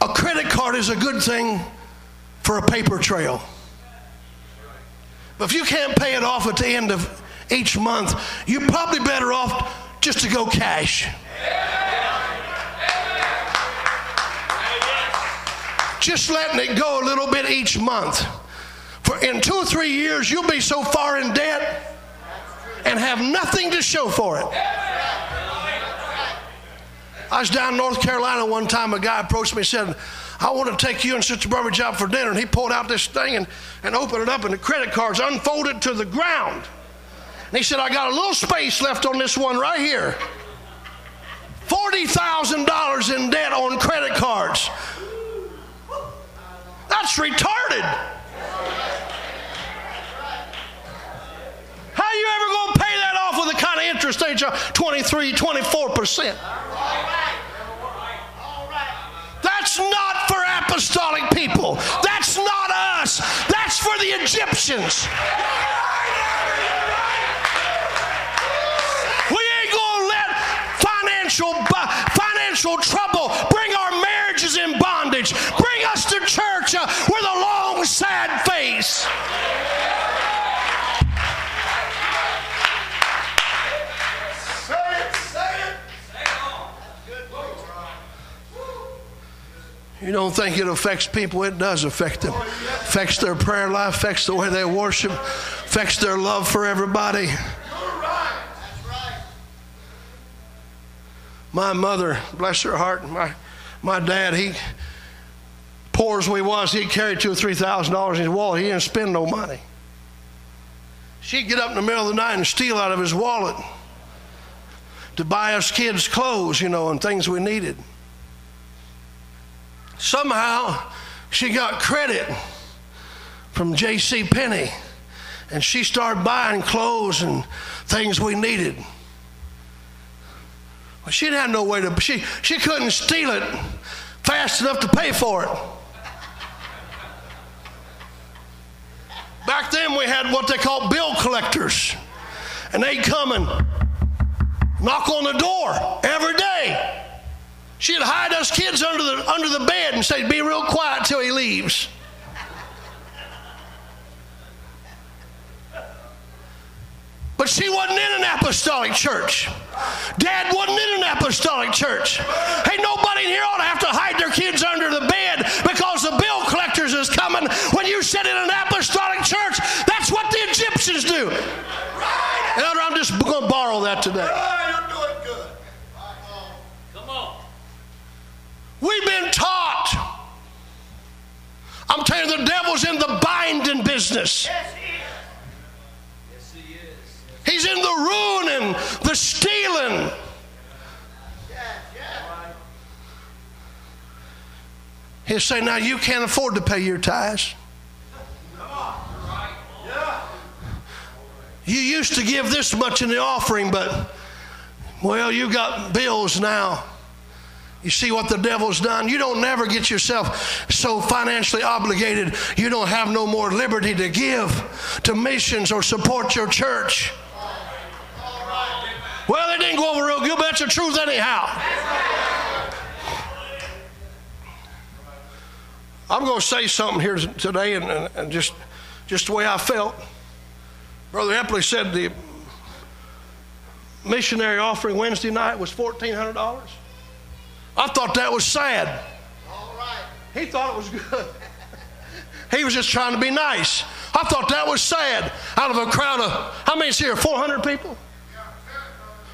A credit card is a good thing for a paper trail. But if you can't pay it off at the end of each month, you're probably better off just to go cash. Just letting it go a little bit each month. For in two or three years, you'll be so far in debt and have nothing to show for it. I was down in North Carolina one time. A guy approached me and said, I want to take you and Sister Burbridge out for dinner. And he pulled out this thing and, and opened it up, and the credit cards unfolded to the ground. And he said, I got a little space left on this one right here. $40,000 in debt on credit cards. That's retarded. How are you ever going to pay that off with the kind of interest rate of 23, 24%? That's not for apostolic people. That's not us. That's for the Egyptians. We ain't going to let financial, financial trouble bring You don't think it affects people? It does affect them. Affects their prayer life, affects the way they worship, affects their love for everybody. My mother, bless her heart, my my dad, he poor as we was, he carried two or three thousand dollars in his wallet. He didn't spend no money. She'd get up in the middle of the night and steal out of his wallet to buy us kids clothes, you know, and things we needed somehow she got credit from J.C. Penney, and she started buying clothes and things we needed. Well, she didn't have no way to. She she couldn't steal it fast enough to pay for it. Back then we had what they called bill collectors, and they'd come and knock on the door every day. She'd hide us kids under the, under the bed and say, Be real quiet till he leaves. But she wasn't in an apostolic church. Dad wasn't in an apostolic church. Hey, nobody in here ought to have to hide their kids under is. He's in the ruining, the stealing. He'll say, Now you can't afford to pay your tithes. You used to give this much in the offering, but, well, you got bills now. You see what the devil's done? You don't never get yourself so financially obligated you don't have no more liberty to give to missions or support your church. Well, it didn't go over real good, but that's the truth anyhow. I'm going to say something here today, and, and just, just the way I felt. Brother Epley said the missionary offering Wednesday night was $1,400. I thought that was sad. All right. He thought it was good. he was just trying to be nice. I thought that was sad. Out of a crowd of, how many's here? 400 people?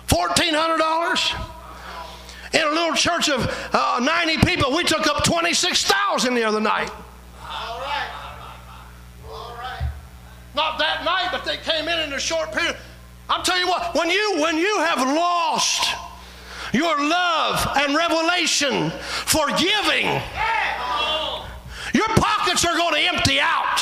$1,400? In a little church of uh, 90 people, we took up 26,000 the other night. All right. All right. Not that night, but they came in in a short period. I'm telling you what, when you when you have lost your love and revelation for giving, your pockets are going to empty out.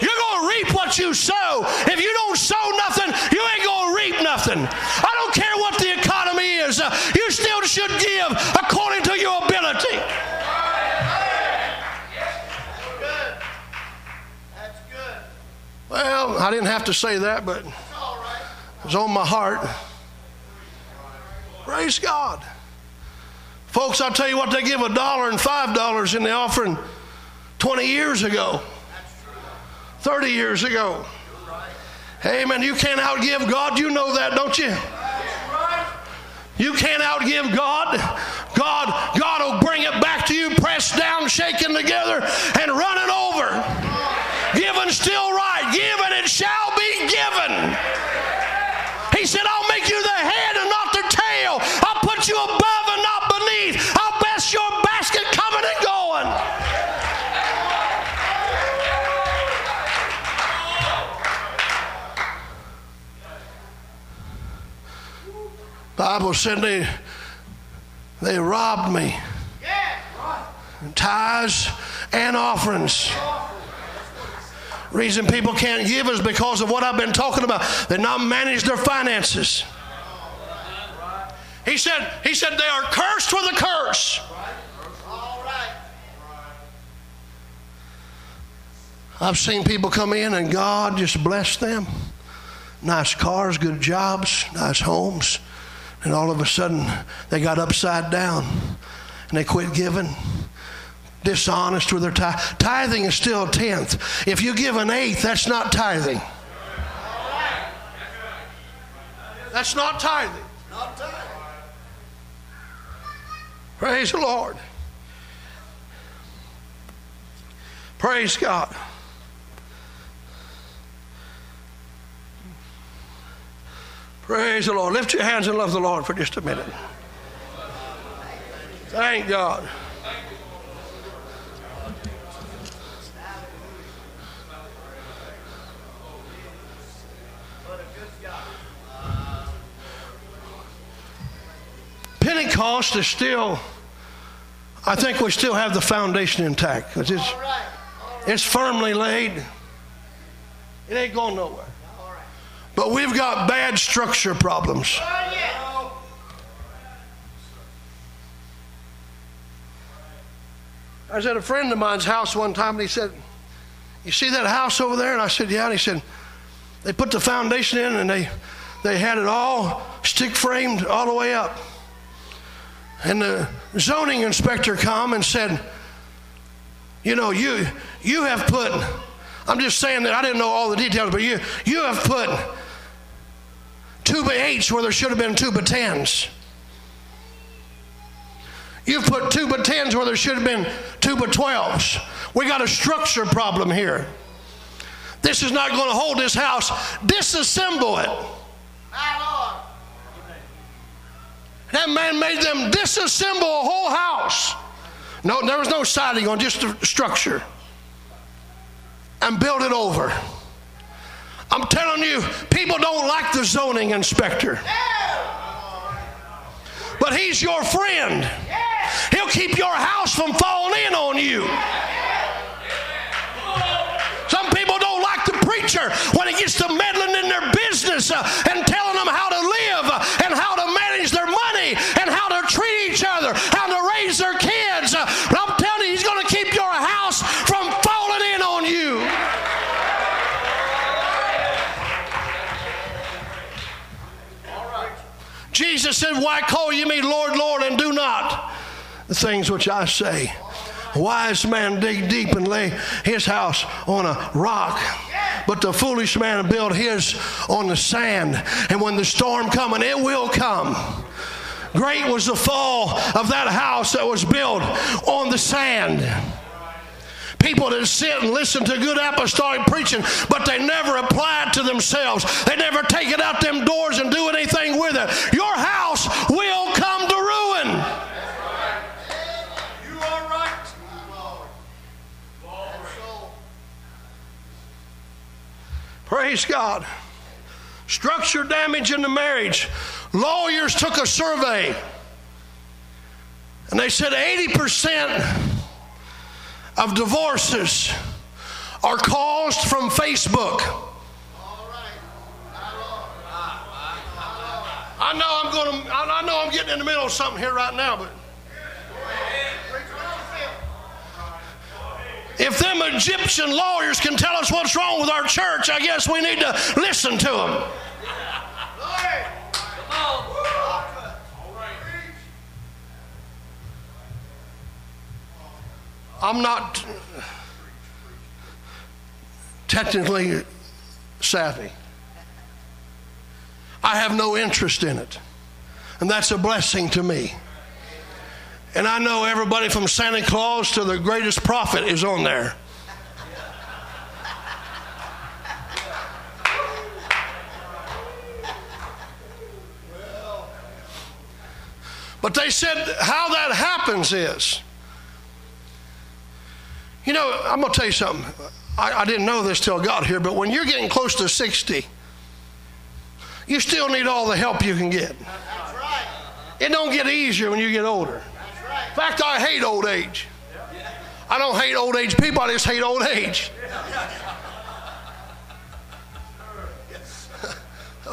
You're going to reap what you sow. If you don't sow nothing, you ain't going to reap nothing. I don't care what the economy is, you still should give according to your ability. Well, I didn't have to say that, but it was on my heart. Praise God. Folks, I'll tell you what, they give a dollar and five dollars in the offering 20 years ago, 30 years ago. Amen. You can't outgive God. You know that, don't you? You can't outgive God. God, God will bring it back to you, pressed down, shaken together, and running over. Given still right. Given it shall be given. He said, I'll make you the head Bible said they, they robbed me. Tithes and offerings. Reason people can't give is because of what I've been talking about. They're not managed their finances. He said, he said they are cursed with a curse. I've seen people come in and God just bless them. Nice cars, good jobs, nice homes. And all of a sudden they got upside down and they quit giving dishonest with their tithe. Tithing is still a tenth. If you give an eighth, that's not tithing. That's not tithing. Not tithing. Praise the Lord. Praise God. Praise the Lord. Lift your hands and love the Lord for just a minute. Thank God. Pentecost is still, I think we still have the foundation intact because it's, it's firmly laid. It ain't going nowhere. But we've got bad structure problems. I was at a friend of mine's house one time and he said, You see that house over there? And I said, Yeah. And he said, They put the foundation in and they, they had it all stick framed all the way up. And the zoning inspector come and said, You know, you, you have put, I'm just saying that I didn't know all the details, but you, you have put two by eights where there should have been two by tens. You've put two by tens where there should have been two by twelves. We got a structure problem here. This is not going to hold this house. Disassemble it. That man made them disassemble a whole house. No, there was no siding on just the structure. And build it over. I'm telling you, people don't like the zoning inspector. But he's your friend. He'll keep your house from falling in on you. Some people don't like the preacher when he gets to meddling in their business uh, and telling them how to live said, Why call you me Lord, Lord, and do not the things which I say? A wise man dig deep and lay his house on a rock. But the foolish man build his on the sand. And when the storm come, and it will come. Great was the fall of that house that was built on the sand. People that sit and listen to good apostolic preaching, but they never apply it to themselves. They never take it out them doors and do anything with it. Your house will come to ruin. You are right. Praise God. Structure damage in the marriage. Lawyers took a survey and they said 80% of divorces are caused from Facebook. I know I'm going to, I know I'm getting in the middle of something here right now, but if them Egyptian lawyers can tell us what's wrong with our church, I guess we need to listen to them. I'm not technically savvy. I have no interest in it. And that's a blessing to me. And I know everybody from Santa Claus to the greatest prophet is on there. But they said how that happens is, you know, I'm going to tell you something. I, I didn't know this till I got here, but when you're getting close to 60, you still need all the help you can get. It don't get easier when you get older. In fact, I hate old age. I don't hate old age people, I just hate old age.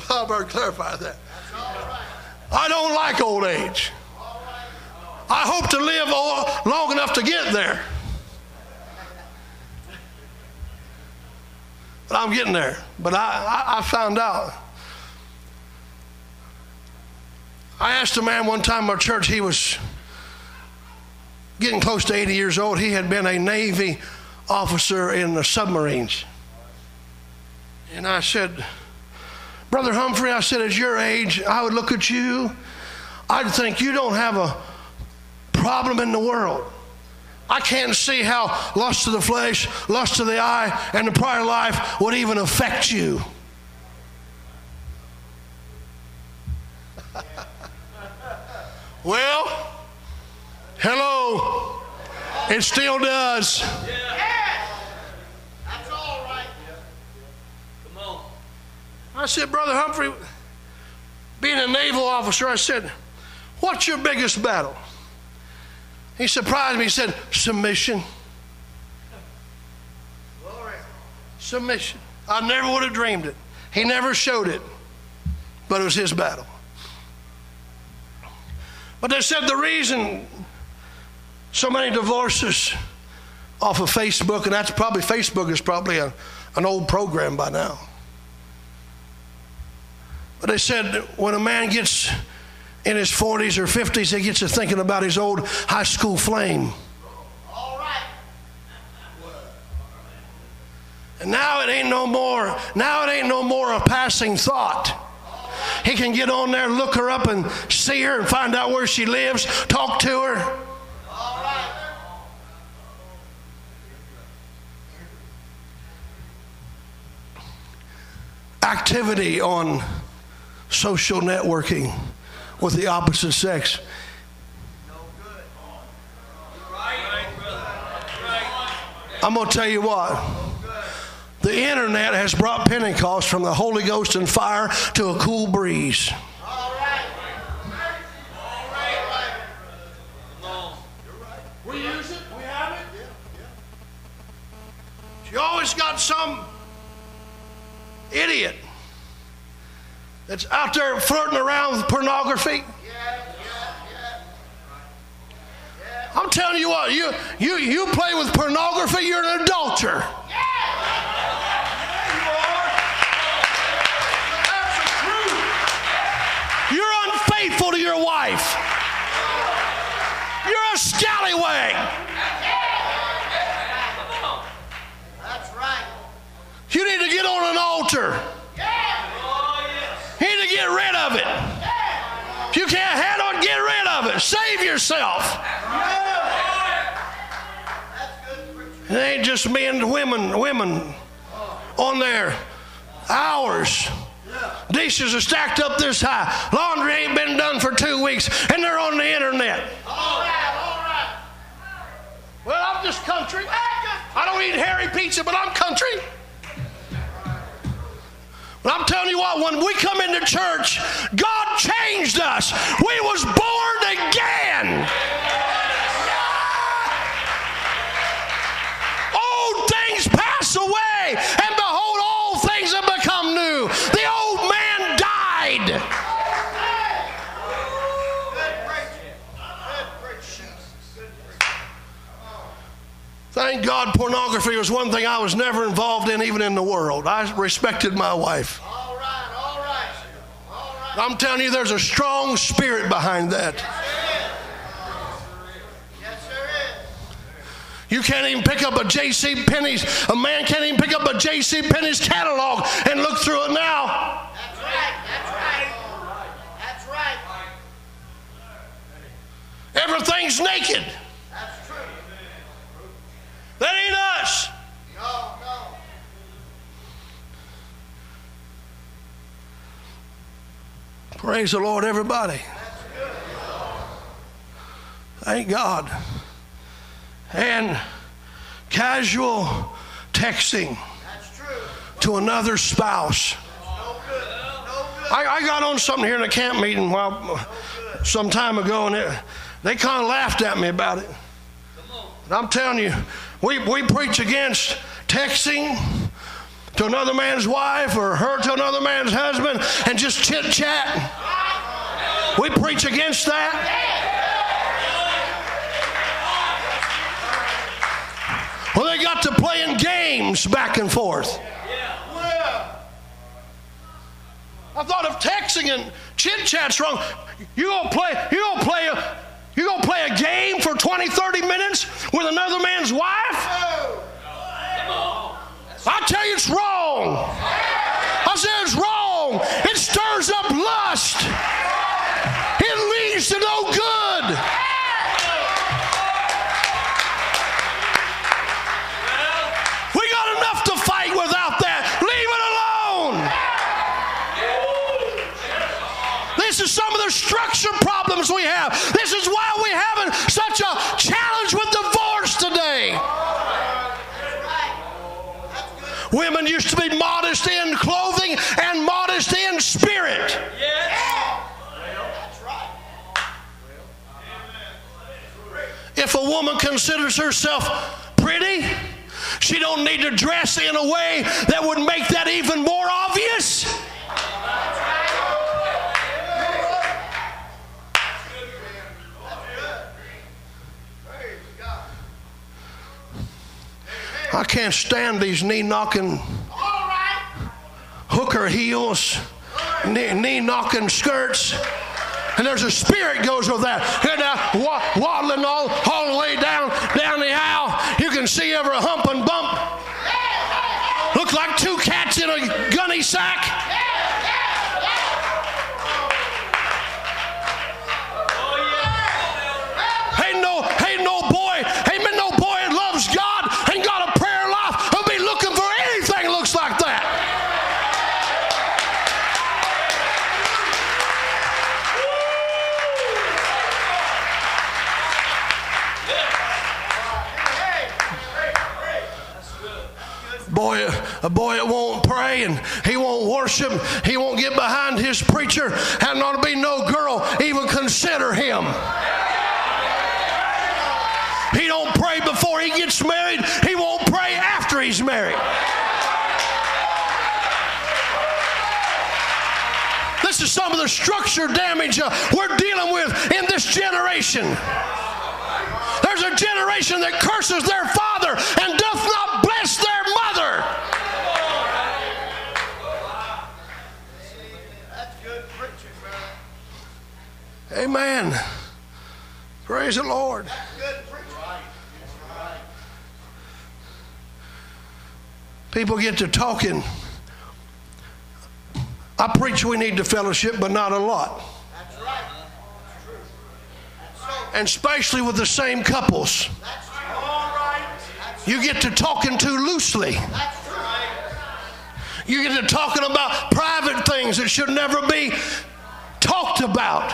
I better clarify that. I don't like old age. I hope to live long enough to get there. But I'm getting there. But I, I, I found out. I asked a man one time in our church, he was getting close to 80 years old. He had been a Navy officer in the submarines. And I said, Brother Humphrey, I said, at your age, I would look at you, I'd think you don't have a problem in the world. I can't see how lust of the flesh, lust of the eye, and the prior life would even affect you. well, hello. It still does. That's all right. Come on. I said, Brother Humphrey, being a naval officer, I said, What's your biggest battle? He surprised me. He said, Submission. Submission. I never would have dreamed it. He never showed it, but it was his battle. But they said the reason so many divorces off of Facebook, and that's probably Facebook is probably a, an old program by now. But they said when a man gets in his 40s or 50s, he gets to thinking about his old high school flame. And now it ain't no more, now it ain't no more a passing thought. He can get on there, look her up, and see her and find out where she lives, talk to her. Activity on social networking with the opposite sex. I'm going to tell you what. The internet has brought Pentecost from the Holy Ghost and fire to a cool breeze. We use it, we have it. You always got some idiot that's out there flirting around with pornography. I'm telling you what, you, you, you play with pornography, you're an adulterer. You're unfaithful to your wife. You're a scallywag. That's right. You need to get on an altar. Get rid of it. If you can't handle it, get rid of it. Save yourself. It ain't just men women, women on there. Hours. Dishes are stacked up this high. Laundry ain't been done for two weeks, and they're on the internet. All right. All right. Well, I'm just country. I don't eat hairy pizza, but I'm country. But I'm telling you what, when we come into church, God changed us. We was born again. Thank God pornography was one thing I was never involved in, even in the world. I respected my wife. All right. All right. All right. I'm telling you, there's a strong spirit behind that. Yes, there is. You can't even pick up a J.C. Penney's, a man can't even pick up a J.C. Penney's catalog and look through it now. That's right. That's right. That's right. Everything's naked. That ain't us. No, no. Praise the Lord, everybody. Thank God. And casual texting to another spouse. No good. No good. I, I got on something here in a camp meeting while, some time ago, and it, they kind of laughed at me about it. And I'm telling you, we, we preach against texting to another man's wife or her to another man's husband and just chit chat. We preach against that. Well, they got to playing games back and forth. I thought of texting and chit chat's wrong, you gonna play, you gonna play a, you gonna play a game for 20, 30 minutes with another man's wife? I tell you it's wrong. I said it's wrong. It stirs up lust. Problems we have. This is why we're having such a challenge with divorce today. Women used to be modest in clothing and modest in spirit. If a woman considers herself pretty, she don't need to dress in a way that would make that even more obvious. I can't stand these knee knocking hooker heels, knee, knee knocking skirts. And there's a spirit goes with that. And uh, wa- waddling all, all the way down down the aisle. You can see every hump and bump. Look like two cats in a gunny sack. A boy that won't pray and he won't worship, he won't get behind his preacher, and to be no girl even consider him. He don't pray before he gets married. He won't pray after he's married. This is some of the structure damage uh, we're dealing with in this generation. There's a generation that curses their father and doth not bless Amen. Praise the Lord. People get to talking. I preach we need to fellowship, but not a lot. That's right. That's true. That's so. And especially with the same couples. That's true. All right. That's, You get to talking too loosely. You get to talking about private things that should never be talked about.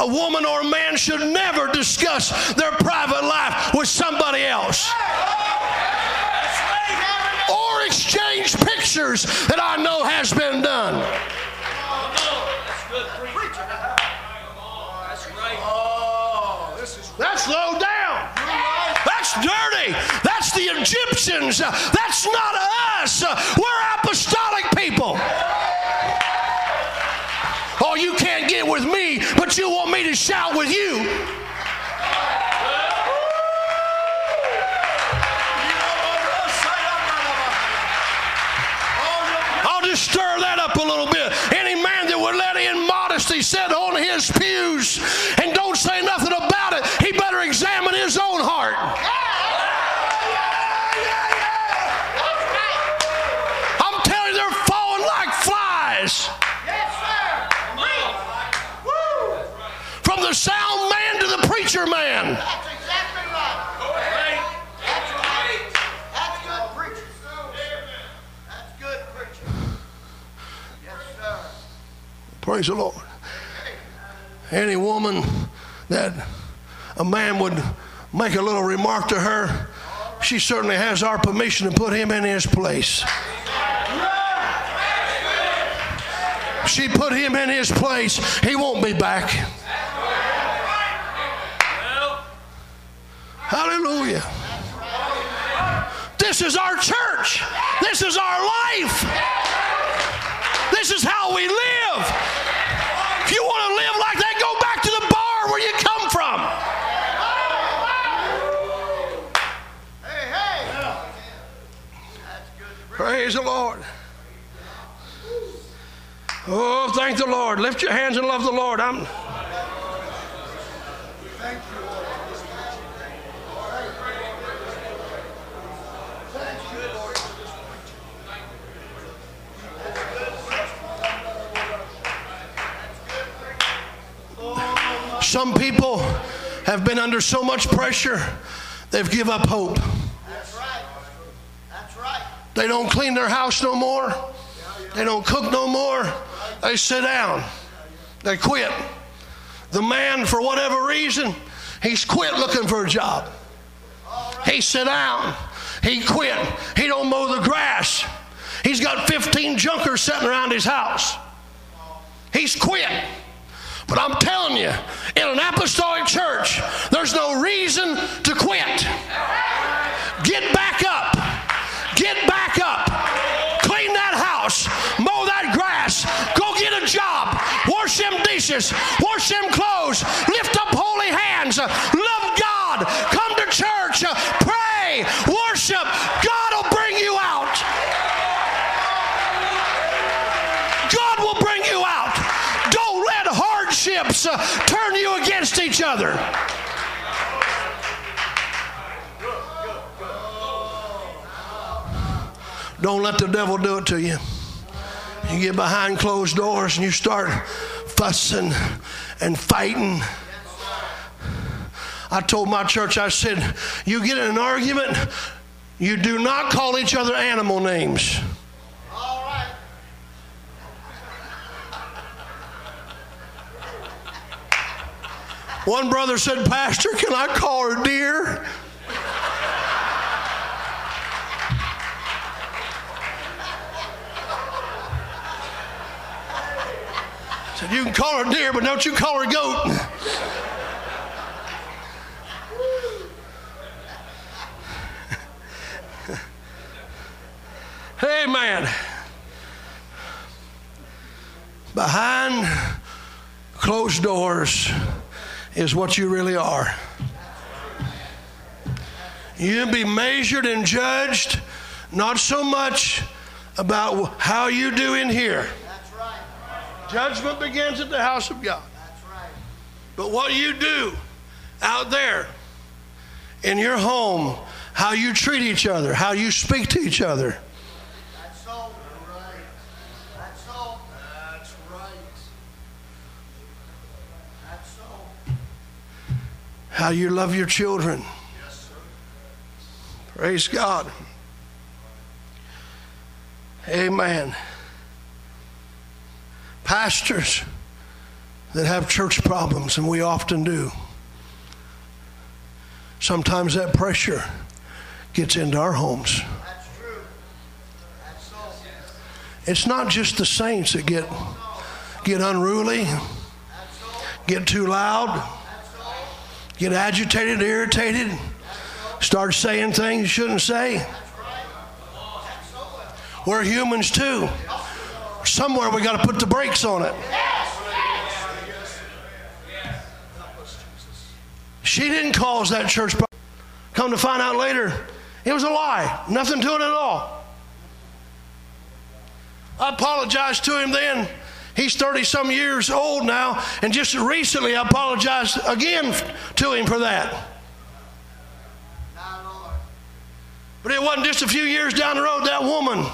A woman or a man should never discuss their private life with somebody else. Or exchange pictures that I know has been done. That's low down. That's dirty. That's the Egyptians. That's not us. We're apostolic people. You can't get with me, but you want me to shout with you. I'll just stir that up a little bit. Any man that would let in modesty sit on his pews Praise the Lord. Any woman that a man would make a little remark to her, she certainly has our permission to put him in his place. She put him in his place, he won't be back. Hallelujah. This is our church. This is our life. This is how we live. If you want to live like that, go back to the bar where you come from. Hey, hey. That's good preaching. Praise the Lord. Oh, thank the Lord. Lift your hands and love the Lord. I'm. Thank you, Lord. Some people have been under so much pressure, they've give up hope. That's right. That's right. They don't clean their house no more. They don't cook no more. They sit down. They quit. The man, for whatever reason, he's quit looking for a job. He sit down. He quit. He don't mow the grass. He's got 15 junkers sitting around his house. He's quit. But I'm telling you, in an apostolic church, there's no reason to quit. Get back. Get back up. Clean that house. Mow that grass. Go get a job. Wash them dishes. Wash them clothes. Lift up holy hands. Love God. Come to church. Pray. Worship. God will bring you out. God will bring you out. Don't let hardships uh, turn you against each other. Don't let the devil do it to you. You get behind closed doors and you start fussing and fighting. I told my church, I said, you get in an argument, you do not call each other animal names. All right. One brother said, Pastor, can I call her dear? You can call her deer, but don't you call her goat. Amen. Behind closed doors is what you really are. You'll be measured and judged not so much about how you do in here. Judgment begins at the house of God. That's right. But what you do out there in your home, how you treat each other, how you speak to each other, That's so. Right. That's so. That's right. That's so. how you love your children. Yes, sir. Praise God. Amen. Pastors that have church problems, and we often do, sometimes that pressure gets into our homes. That's true. That's. It's not just the saints that get, get unruly, get too loud, get agitated, irritated, start saying things you shouldn't say. We're humans too. Somewhere we got to put the brakes on it. She didn't cause that church. Come to find out later, it was a lie. Nothing to it at all. I apologized to him then. He's 30 some years old now, and just recently I apologized again to him for that. But it wasn't just a few years down the road, that woman,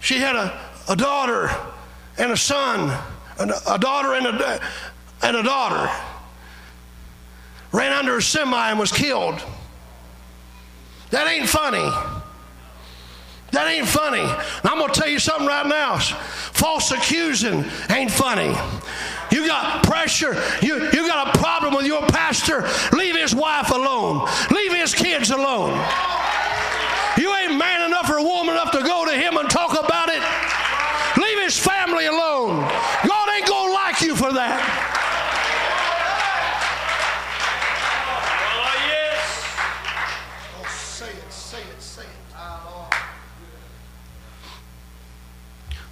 she had a, a daughter and a son, a daughter and a, and a daughter. ran under a semi and was killed. That ain't funny. That ain't funny. And I'm going to tell you something right now. False accusing ain't funny. You got pressure. You, you got a problem with your pastor. Leave his wife alone. Leave his kids alone. You ain't man enough or woman enough to go to him and talk about it. Family alone. God ain't going to like you for that. Oh,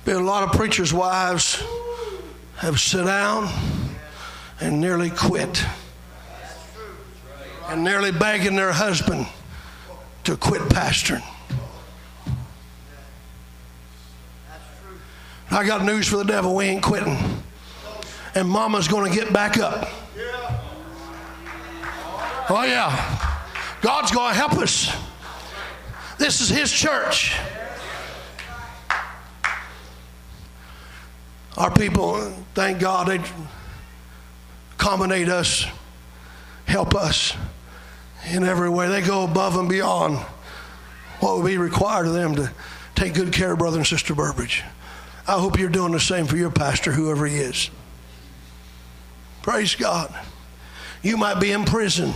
Been a lot of preachers' wives have sit down and nearly quit. And nearly begging their husband to quit pastoring. I got news for the devil. We ain't quitting. And mama's going to get back up. Oh, yeah. God's going to help us. This is His church. Our people, thank God, they accommodate us, help us in every way. They go above and beyond what would be required of them to take good care of Brother and Sister Burbridge. I hope you're doing the same for your pastor, whoever he is. Praise God. You might be in prison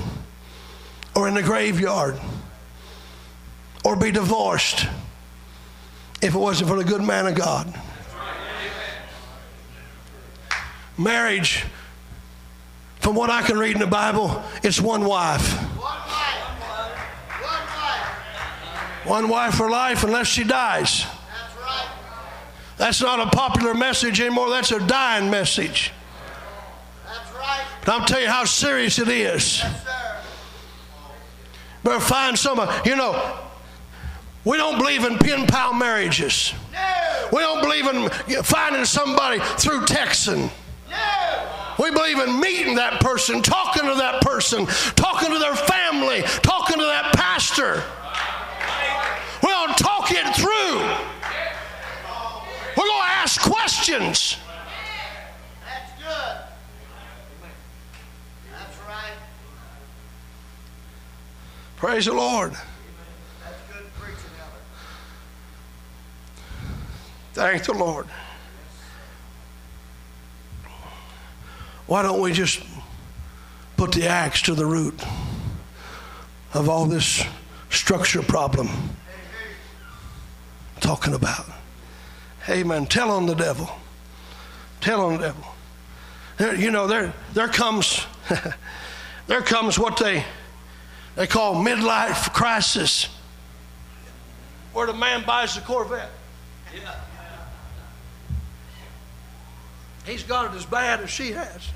or in the graveyard or be divorced if it wasn't for the good man of God. Marriage, from what I can read in the Bible, it's one wife. One wife for life unless she dies. That's not a popular message anymore. That's a dying message. That's But I'm telling you how serious it is. Better find some, you know, we don't believe in pen pal marriages. No. We don't believe in finding somebody through texting. We believe in meeting that person, talking to that person, talking to their family, talking to that pastor. We're going talk it through. We're going to ask questions. That's good. That's right. Praise the Lord. That's good preaching. Thank the Lord. Why don't we just put the axe to the root of all this structure problem talking about? Amen. Tell on the devil. Tell on the devil. There, you know, there, there comes, there comes what they, they call midlife crisis, where the man buys a Corvette. Yeah. He's got it as bad as she has.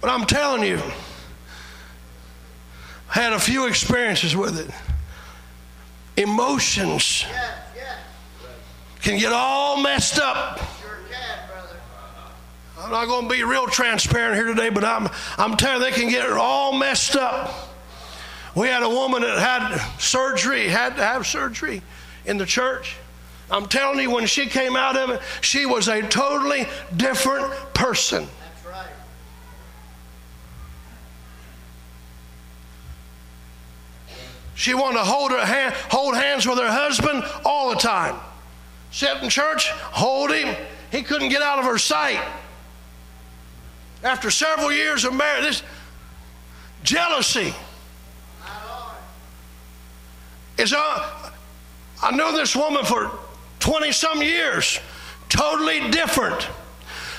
But I'm telling you, I had a few experiences with it. Emotions Yes, yes. Can get all messed up. I'm not going to be real transparent here today, but I'm, I'm telling you, they can get all messed up. We had a woman that had surgery, had to have surgery in the church. I'm telling you, when she came out of it, she was a totally different person. That's right. She wanted to hold her hand, hold hands with her husband all the time. Sit in church, hold him. He couldn't get out of her sight. After several years of marriage, this jealousy is. Uh, I knew this woman for 20 some years, totally different.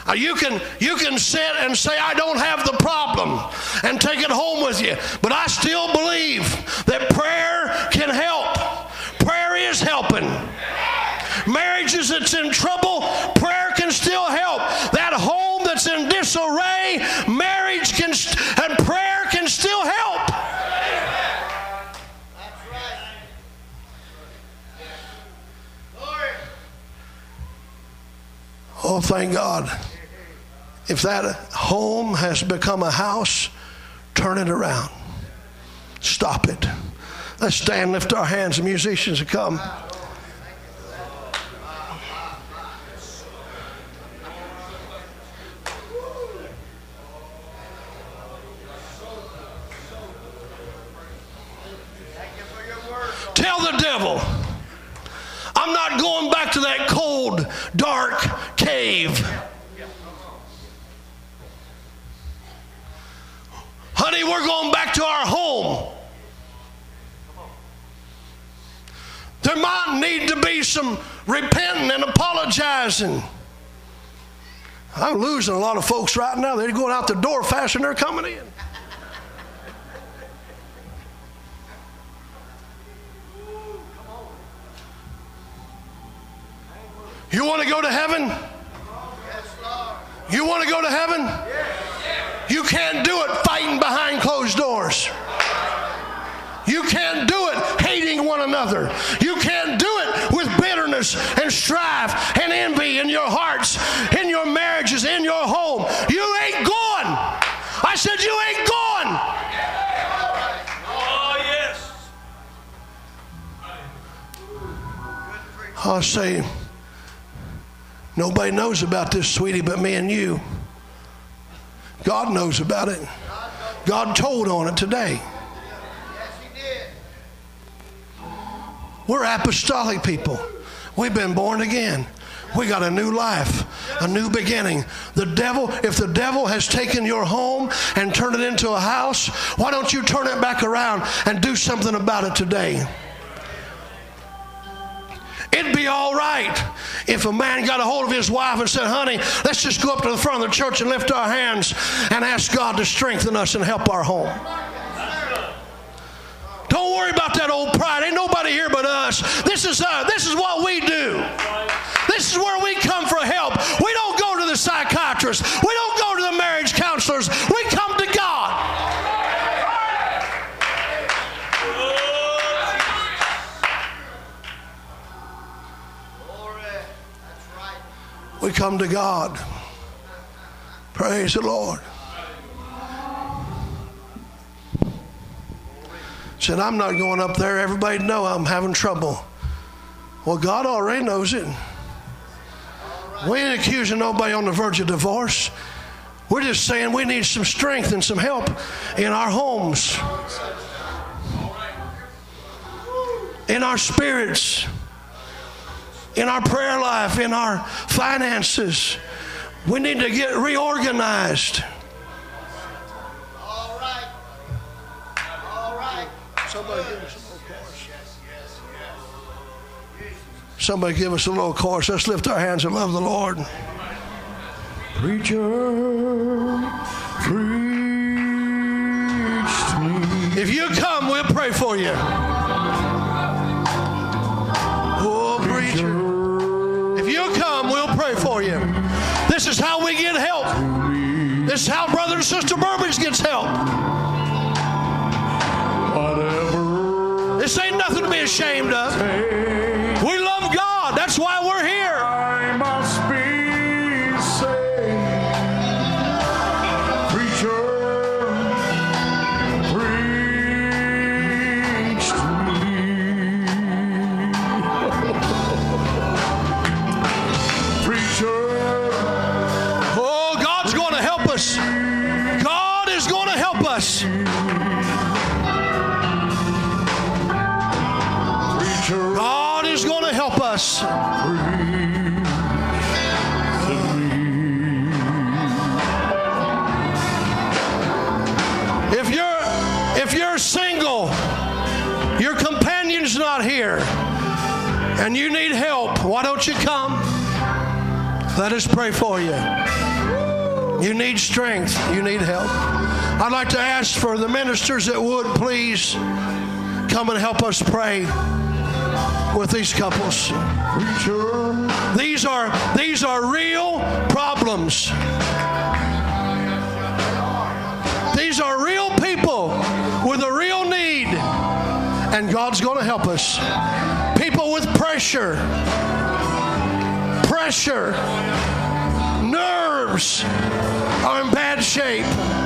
Uh, you can you can sit and say I don't have the problem and take it home with you, but I still believe that prayer can help. Prayer is helping. Marriages that's in trouble, prayer can still help. That home that's in disarray, marriage can st- and prayer can still help. Oh, thank God. If that home has become a house, turn it around. Stop it. Let's stand, lift our hands, the musicians devil. I'm not going back to that cold, dark cave. Honey, we're going back to our home. There might need to be some repenting and apologizing. I'm losing a lot of folks right now. They're going out the door faster than they're coming in. You want to go to heaven? You want to go to heaven? You can't do it fighting behind closed doors. You can't do it hating one another. You can't do it with bitterness and strife and envy in your hearts, in your marriages, in your home. You ain't going. I said, You ain't going. Oh, yes. I'll say, Nobody knows about this, sweetie, but me and you. God knows about it. God told on it today. We're apostolic people. We've been born again. We got a new life, a new beginning. The devil, if the devil has taken your home and turned it into a house, why don't you turn it back around and do something about it today? It'd be all right if a man got a hold of his wife and said, Honey, let's just go up to the front of the church and lift our hands and ask God to strengthen us and help our home. Don't worry about that old pride. Ain't nobody here but us. This is uh, this is what we do. This is where we come for help. We don't go to the psychiatrist. We don't go to the marriage counselors. We come We come to God. Praise the Lord. Said, I'm not going up there. Everybody know I'm having trouble. Well, God already knows it. We ain't accusing nobody on the verge of divorce. We're just saying we need some strength and some help in our homes, in our spirits, in our prayer life, in our finances. We need to get reorganized. All right. All right. Somebody give us a little chorus. Somebody give us a little chorus. Let's lift our hands and love the Lord. Preacher, preach to me. If you come, we'll pray for you. Oh, preacher. Pray for you. This is how we get help. This is how Brother and Sister Burbridge gets help. Whatever This ain't nothing to be ashamed of. And you need help, why don't you come? Let us pray for you. You need strength. You need help. I'd like to ask for the ministers that would please come and help us pray with these couples. These are these are real problems. These are real people with a real need. And God's going to help us. With pressure. Pressure. Nerves are in bad shape.